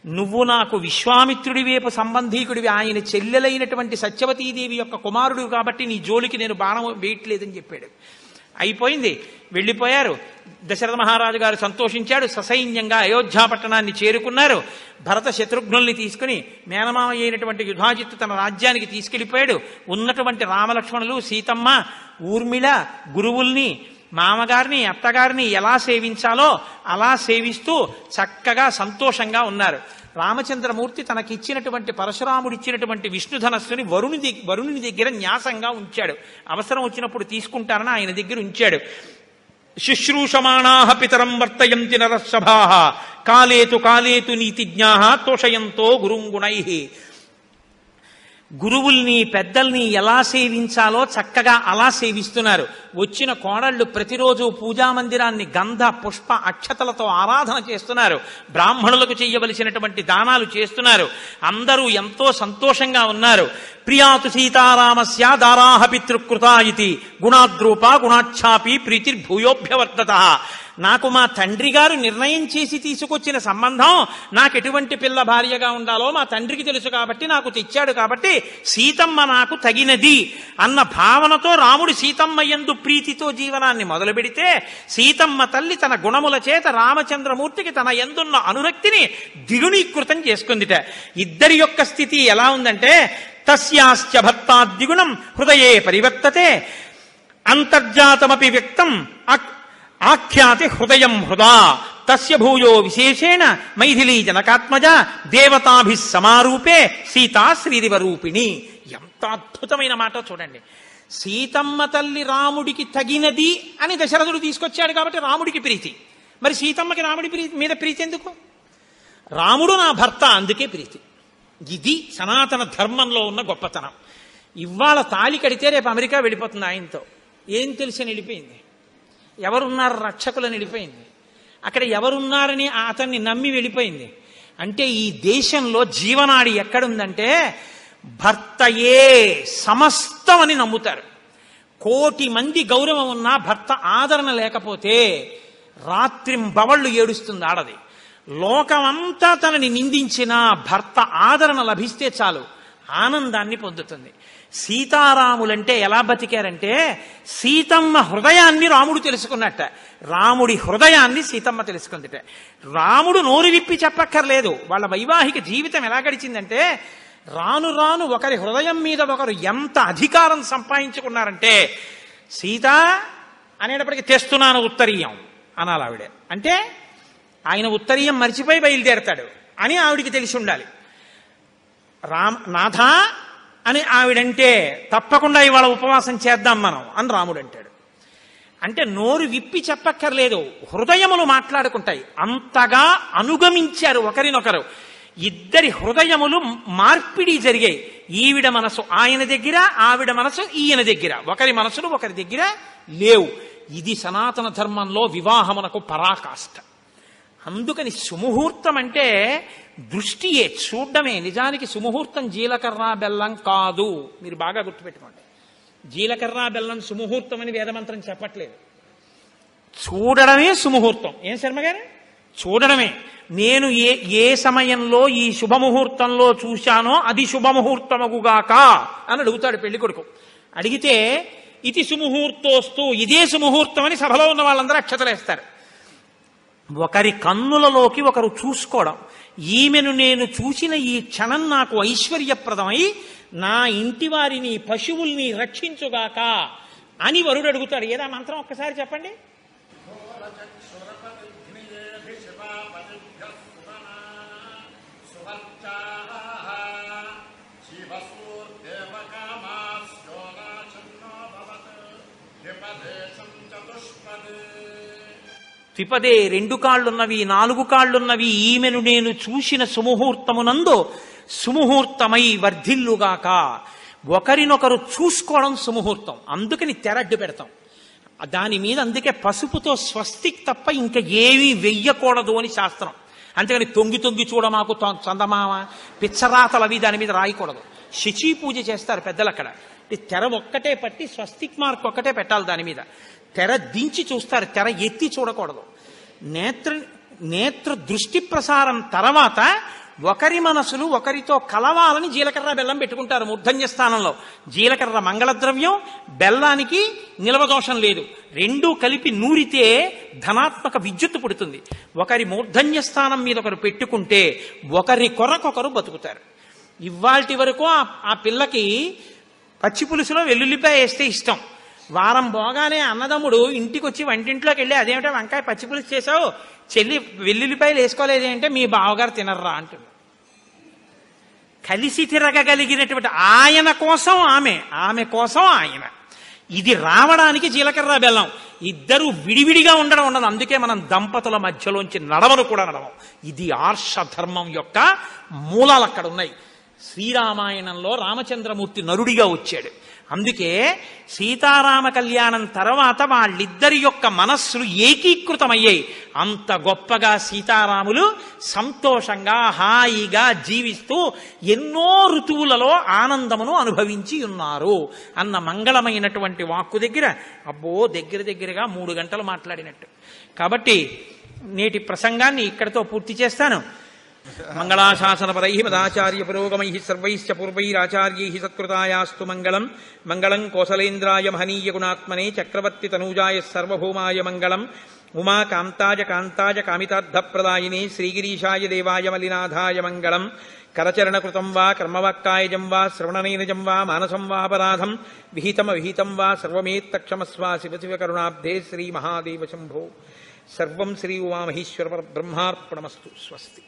నువ్వు నాకు విశ్వామిత్రుడి వైపు సంబంధీకుడివి. ఆయన చెల్లెలైనటువంటి సత్యవతీదేవి యొక్క కుమారుడు కాబట్టి నీ జోలికి నేను బాణం వేయట్లేదని చెప్పాడు. అయిపోయింది. వెళ్ళిపోయారు. దశరథ మహారాజు గారు సంతోషించాడు. ససైన్యంగా అయోధ్యా పట్టణాన్ని చేరుకున్నారు. భరత శత్రుఘ్నుల్ని తీసుకుని మేనమామ అయినటువంటి యుధాజిత్తు తన రాజ్యానికి తీసుకెళ్ళిపోయాడు ఉన్నటువంటి రామలక్ష్మణులు సీతమ్మ ఊర్మిళ గురువుల్ని మామగారిని అత్తగారిని ఎలా సేవించాలో అలా సేవిస్తూ చక్కగా సంతోషంగా ఉన్నారు. రామచంద్రమూర్తి తనకిచ్చినటువంటి పరశురాముడిచ్చినటువంటి విష్ణుధనస్సుని వరుణి వరుణుని దగ్గర న్యాసంగా ఉంచాడు. అవసరం వచ్చినప్పుడు తీసుకుంటారని ఆయన దగ్గర ఉంచాడు. శుశ్రూషమాణా పితరం వర్తయంతి నరసభా కాలేతు కాలేతు నీతిజ్ఞా తోషయంతో గురుంగుణై. గురువుల్ని పెద్దల్ని ఎలా సేవించాలో చక్కగా అలా సేవిస్తున్నారు. వచ్చిన కోడళ్ళు ప్రతిరోజు పూజా మందిరాన్ని గంధ పుష్ప అక్షతలతో ఆరాధన చేస్తున్నారు. బ్రాహ్మణులకు చేయవలసినటువంటి దానాలు చేస్తున్నారు. అందరూ ఎంతో సంతోషంగా ఉన్నారు. ప్రియాతు సీతారామస్య దారాహ పితృకృత ఇది. గుణాద్రూప గుణాఛాపి ప్రీతిర్భూయోభ్యవర్తత నాకు మా తండ్రి గారు నిర్ణయం చేసి తీసుకొచ్చిన సంబంధం నాకు ఎటువంటి పిల్ల భార్యగా ఉండాలో మా తండ్రికి తెలుసు కాబట్టి నాకు తెచ్చాడు కాబట్టి సీతమ్మ నాకు తగినది అన్న భావనతో రాముడు సీతమ్మ యందు ప్రీతితో జీవనాన్ని మొదలు పెడితే సీతమ్మ తల్లి తన గుణముల చేత రామచంద్రమూర్తికి తన ఎందున్న అనురక్తిని దిగుణీకృతం చేసుకుందిట. ఇద్దరి యొక్క స్థితి ఎలా ఉందంటే తస్యాశ్చ భర్తాద్విగుణం హృదయే పరివర్తతే. అంతర్జాతమపి వ్యక్తం ఆఖ్యాతి హృదయం హృదా. తస్య భూయో విశేషేణ మైథిలీ జనకాత్మజ దేవతాభి సమారూపే సీతా శ్రీదివరూపిణి. ఎంత అద్భుతమైన మాట చూడండి. సీతమ్మ తల్లి రాముడికి తగినది అని దశరథుడు తీసుకొచ్చాడు కాబట్టి రాముడికి ప్రీతి. మరి సీతమ్మకి రాముడి ప్రీతి మీద ప్రీతి ఎందుకు? రాముడు నా భర్త అందుకే ప్రీతి. ఇది సనాతన ధర్మంలో ఉన్న గొప్పతనం. ఇవాళ తాళి కడితే రేపు అమెరికా వెళ్ళిపోతుంది ఆయనతో. ఏం తెలిసి వెళ్ళిపోయింది ఎవరున్నారు రక్షకులని వెళ్ళిపోయింది అక్కడ ఎవరున్నారని అతన్ని నమ్మి వెళ్ళిపోయింది. అంటే ఈ దేశంలో జీవనాడి ఎక్కడుందంటే భర్తయే సమస్తం అని నమ్ముతారు. కోటి మంది గౌరవం ఉన్నా భర్త ఆదరణ లేకపోతే రాత్రింబవళ్ళు ఏడుస్తుంది ఆడది. లోకమంతా తనని నిందించిన భర్త ఆదరణ లభిస్తే చాలు. ఆనందాన్ని పొందుతుంది. సీతారాములంటే ఎలా బతికారంటే సీతమ్మ హృదయాన్ని రాముడు తెలుసుకున్నట్ట. రాముడి హృదయాన్ని సీతమ్మ తెలుసుకుందిట. రాముడు నోరు విప్పి చెప్పక్కర్లేదు. వాళ్ళ వైవాహిక జీవితం ఎలా గడిచిందంటే రాను రాను ఒకరి హృదయం మీద ఒకరు ఎంత అధికారం సంపాదించుకున్నారంటే సీత అనేటప్పటికి తెస్తున్నాను ఉత్తరీయం అనాలి ఆవిడ. అంటే ఆయన ఉత్తరీయం మర్చిపోయి బయలుదేరతాడు అని ఆవిడికి తెలిసి ఉండాలి. రామ్ నాథ అని ఆవిడంటే తప్పకుండా ఇవాళ ఉపవాసం చేద్దాం మనం అని రాముడు అంటాడు. అంటే నోరు విప్పి చెప్పక్కర్లేదు హృదయములు మాట్లాడుకుంటాయి. అంతగా అనుగమించారు ఒకరినొకరు. ఇద్దరి హృదయములు మార్పిడి జరిగాయి. ఈవిడ మనసు ఆయన దగ్గర ఆవిడ మనసు ఈయన దగ్గర. ఒకరి మనసులు ఒకరి దగ్గర లేవు. ఇది సనాతన ధర్మంలో వివాహమునకు పరాకాష్ట. అందుకని సుముహూర్తం అంటే దృష్టియే చూడడమే. నిజానికి సుముహూర్తం జీలకర్ర బెల్లం కాదు. మీరు బాగా గుర్తుపెట్టుకోండి. జీలకర్ర బెల్లం సుముహూర్తం అని వేదమంత్రం చెప్పట్లేదు. చూడడమే సుముహూర్తం. ఏం శర్మగారు చూడడమే. నేను ఏ ఏ సమయంలో ఈ శుభముహూర్తంలో చూశానో అది శుభముహూర్తమగుగాక అని అడుగుతాడు పెళ్ళి కొడుకు. అడిగితే ఇది సుముహూర్తోస్తూ ఇదే సుముహూర్తం అని సభలో ఉన్న వాళ్ళందరూ అక్షతలేస్తారు. ఒకరి కన్నులలోకి ఒకరు చూసుకోవడం. ఈమెను నేను చూసిన ఈ క్షణం నాకు ఐశ్వర్యప్రదమై నా ఇంటి వారిని పశువుల్ని రక్షించుగాక అని వరుడు అడుగుతాడు. ఏదా మంత్రం? ఒక్కసారి చెప్పండి. త్రిపదే రెండు కాళ్ళున్నవి నాలుగు కాళ్ళున్నవి ఈమెను నేను చూసిన సుముహూర్తమునందు సుముహూర్తమై వర్ధిల్లుగాక. ఒకరినొకరు చూసుకోవడం సుముహూర్తం. అందుకని తెరడ్డు పెడతాం. దాని మీద అందుకే పసుపుతో స్వస్తిక్ తప్ప ఇంకా ఏమీ వెయ్యకూడదు అని శాస్త్రం. అంతేగాని తొంగి తొంగి చూడమాకు చందమామ పిచ్చరాతలు అవి దాని మీద రాయకూడదు. శచీ పూజ చేస్తారు పెద్దలు అక్కడ ఈ తెర ఒక్కటే పట్టి స్వస్తిక్ మార్క్ ఒక్కటే పెట్టాలి దాని మీద. తెర దించి చూస్తారు తెర ఎత్తి చూడకూడదు. నేత్ర నేత్ర దృష్టి ప్రసారం తర్వాత ఒకరి మనసులు ఒకరితో కలవాలని జీలకర్ర బెల్లం పెట్టుకుంటారు మూర్ధన్య స్థానంలో. జీలకర్ర మంగళద్రవ్యం బెల్లానికి నిలవదోషం లేదు. రెండూ కలిపి నూరితే ధనాత్మక విద్యుత్తు పుడుతుంది. ఒకరి మూర్ధన్య స్థానం మీద ఒకరు పెట్టుకుంటే ఒకరి కొరకొకరు బతుకుతారు. ఇవాల్టి వరకు ఆ- ఆ పిల్లకి పచ్చి పులుసులో వెల్లుల్లిపాయ వేస్తే ఇష్టం. వారం పోగానే అన్నదమ్ముడు ఇంటికి వచ్చి వంటింట్లోకి వెళ్ళి అదేమిటో వంకాయ పచ్చిపులుసు చేసావు చెల్లి వెల్లుల్లిపాయలు వేసుకోలేదు అంటే మీ బావగారు తినర్రా అంటుంది. కలిసి తిరగగలిగినటువంటి ఆయన కోసం ఆమె ఆమె కోసం ఆయన. ఇది రావడానికి జీలకర్ర బెల్లం. ఇద్దరు విడివిడిగా ఉండడం ఉండదు. అందుకే మనం దంపతుల మధ్యలోంచి నడవను కూడా నడవం. ఇది ఆర్షధర్మం యొక్క మూలాలు అక్కడ ఉన్నాయి శ్రీరామాయణంలో రామచంద్రమూర్తి నరుడిగా వచ్చాడు. అందుకే సీతారామ కళ్యాణం తర్వాత వాళ్ళిద్దరి యొక్క మనస్సులు ఏకీకృతమయ్యాయి. అంత గొప్పగా సీతారాములు సంతోషంగా హాయిగా జీవిస్తూ ఎన్నో ఋతువులలో ఆనందమును అనుభవించి ఉన్నారు. అన్న మంగళమైనటువంటి వాక్కు దగ్గర అబ్బో దగ్గర దగ్గరగా మూడు గంటలు మాట్లాడినట్టు. కాబట్టి నేటి ప్రసంగాన్ని ఇక్కడితో పూర్తి చేస్తాను. మంగళాశాసనపరై మదాచార్య పురోగమై సర్వైశ్చ పూర్వైరాచార్యై సత్కృతాయాస్తు మంగళం. మంగళం కోసలేంద్రాయ మహనీయ గుణాత్మనే చక్రవర్తి తనూజాయ సర్వభౌమాయ మంగళం. ఉమా కాంతాజ కాంతాజ కామితార్థప్రదాయినే శ్రీగిరీషాయ దేవాయ మలినాథాయ మంగళం. కరచరణకృతం వా కర్మవాక్కాయజం వా శ్రవణనైనజం వా మానసం వాపరాధం విహితమవిహితం వా సర్వమేత్తక్షమస్వా శివ శివ కరుణాబ్ధే శ్రీ మహాదేవ శంభో. సర్వం శ్రీ ఉమామహేశ్వర బ్రహ్మార్పణమస్తు స్వస్తి.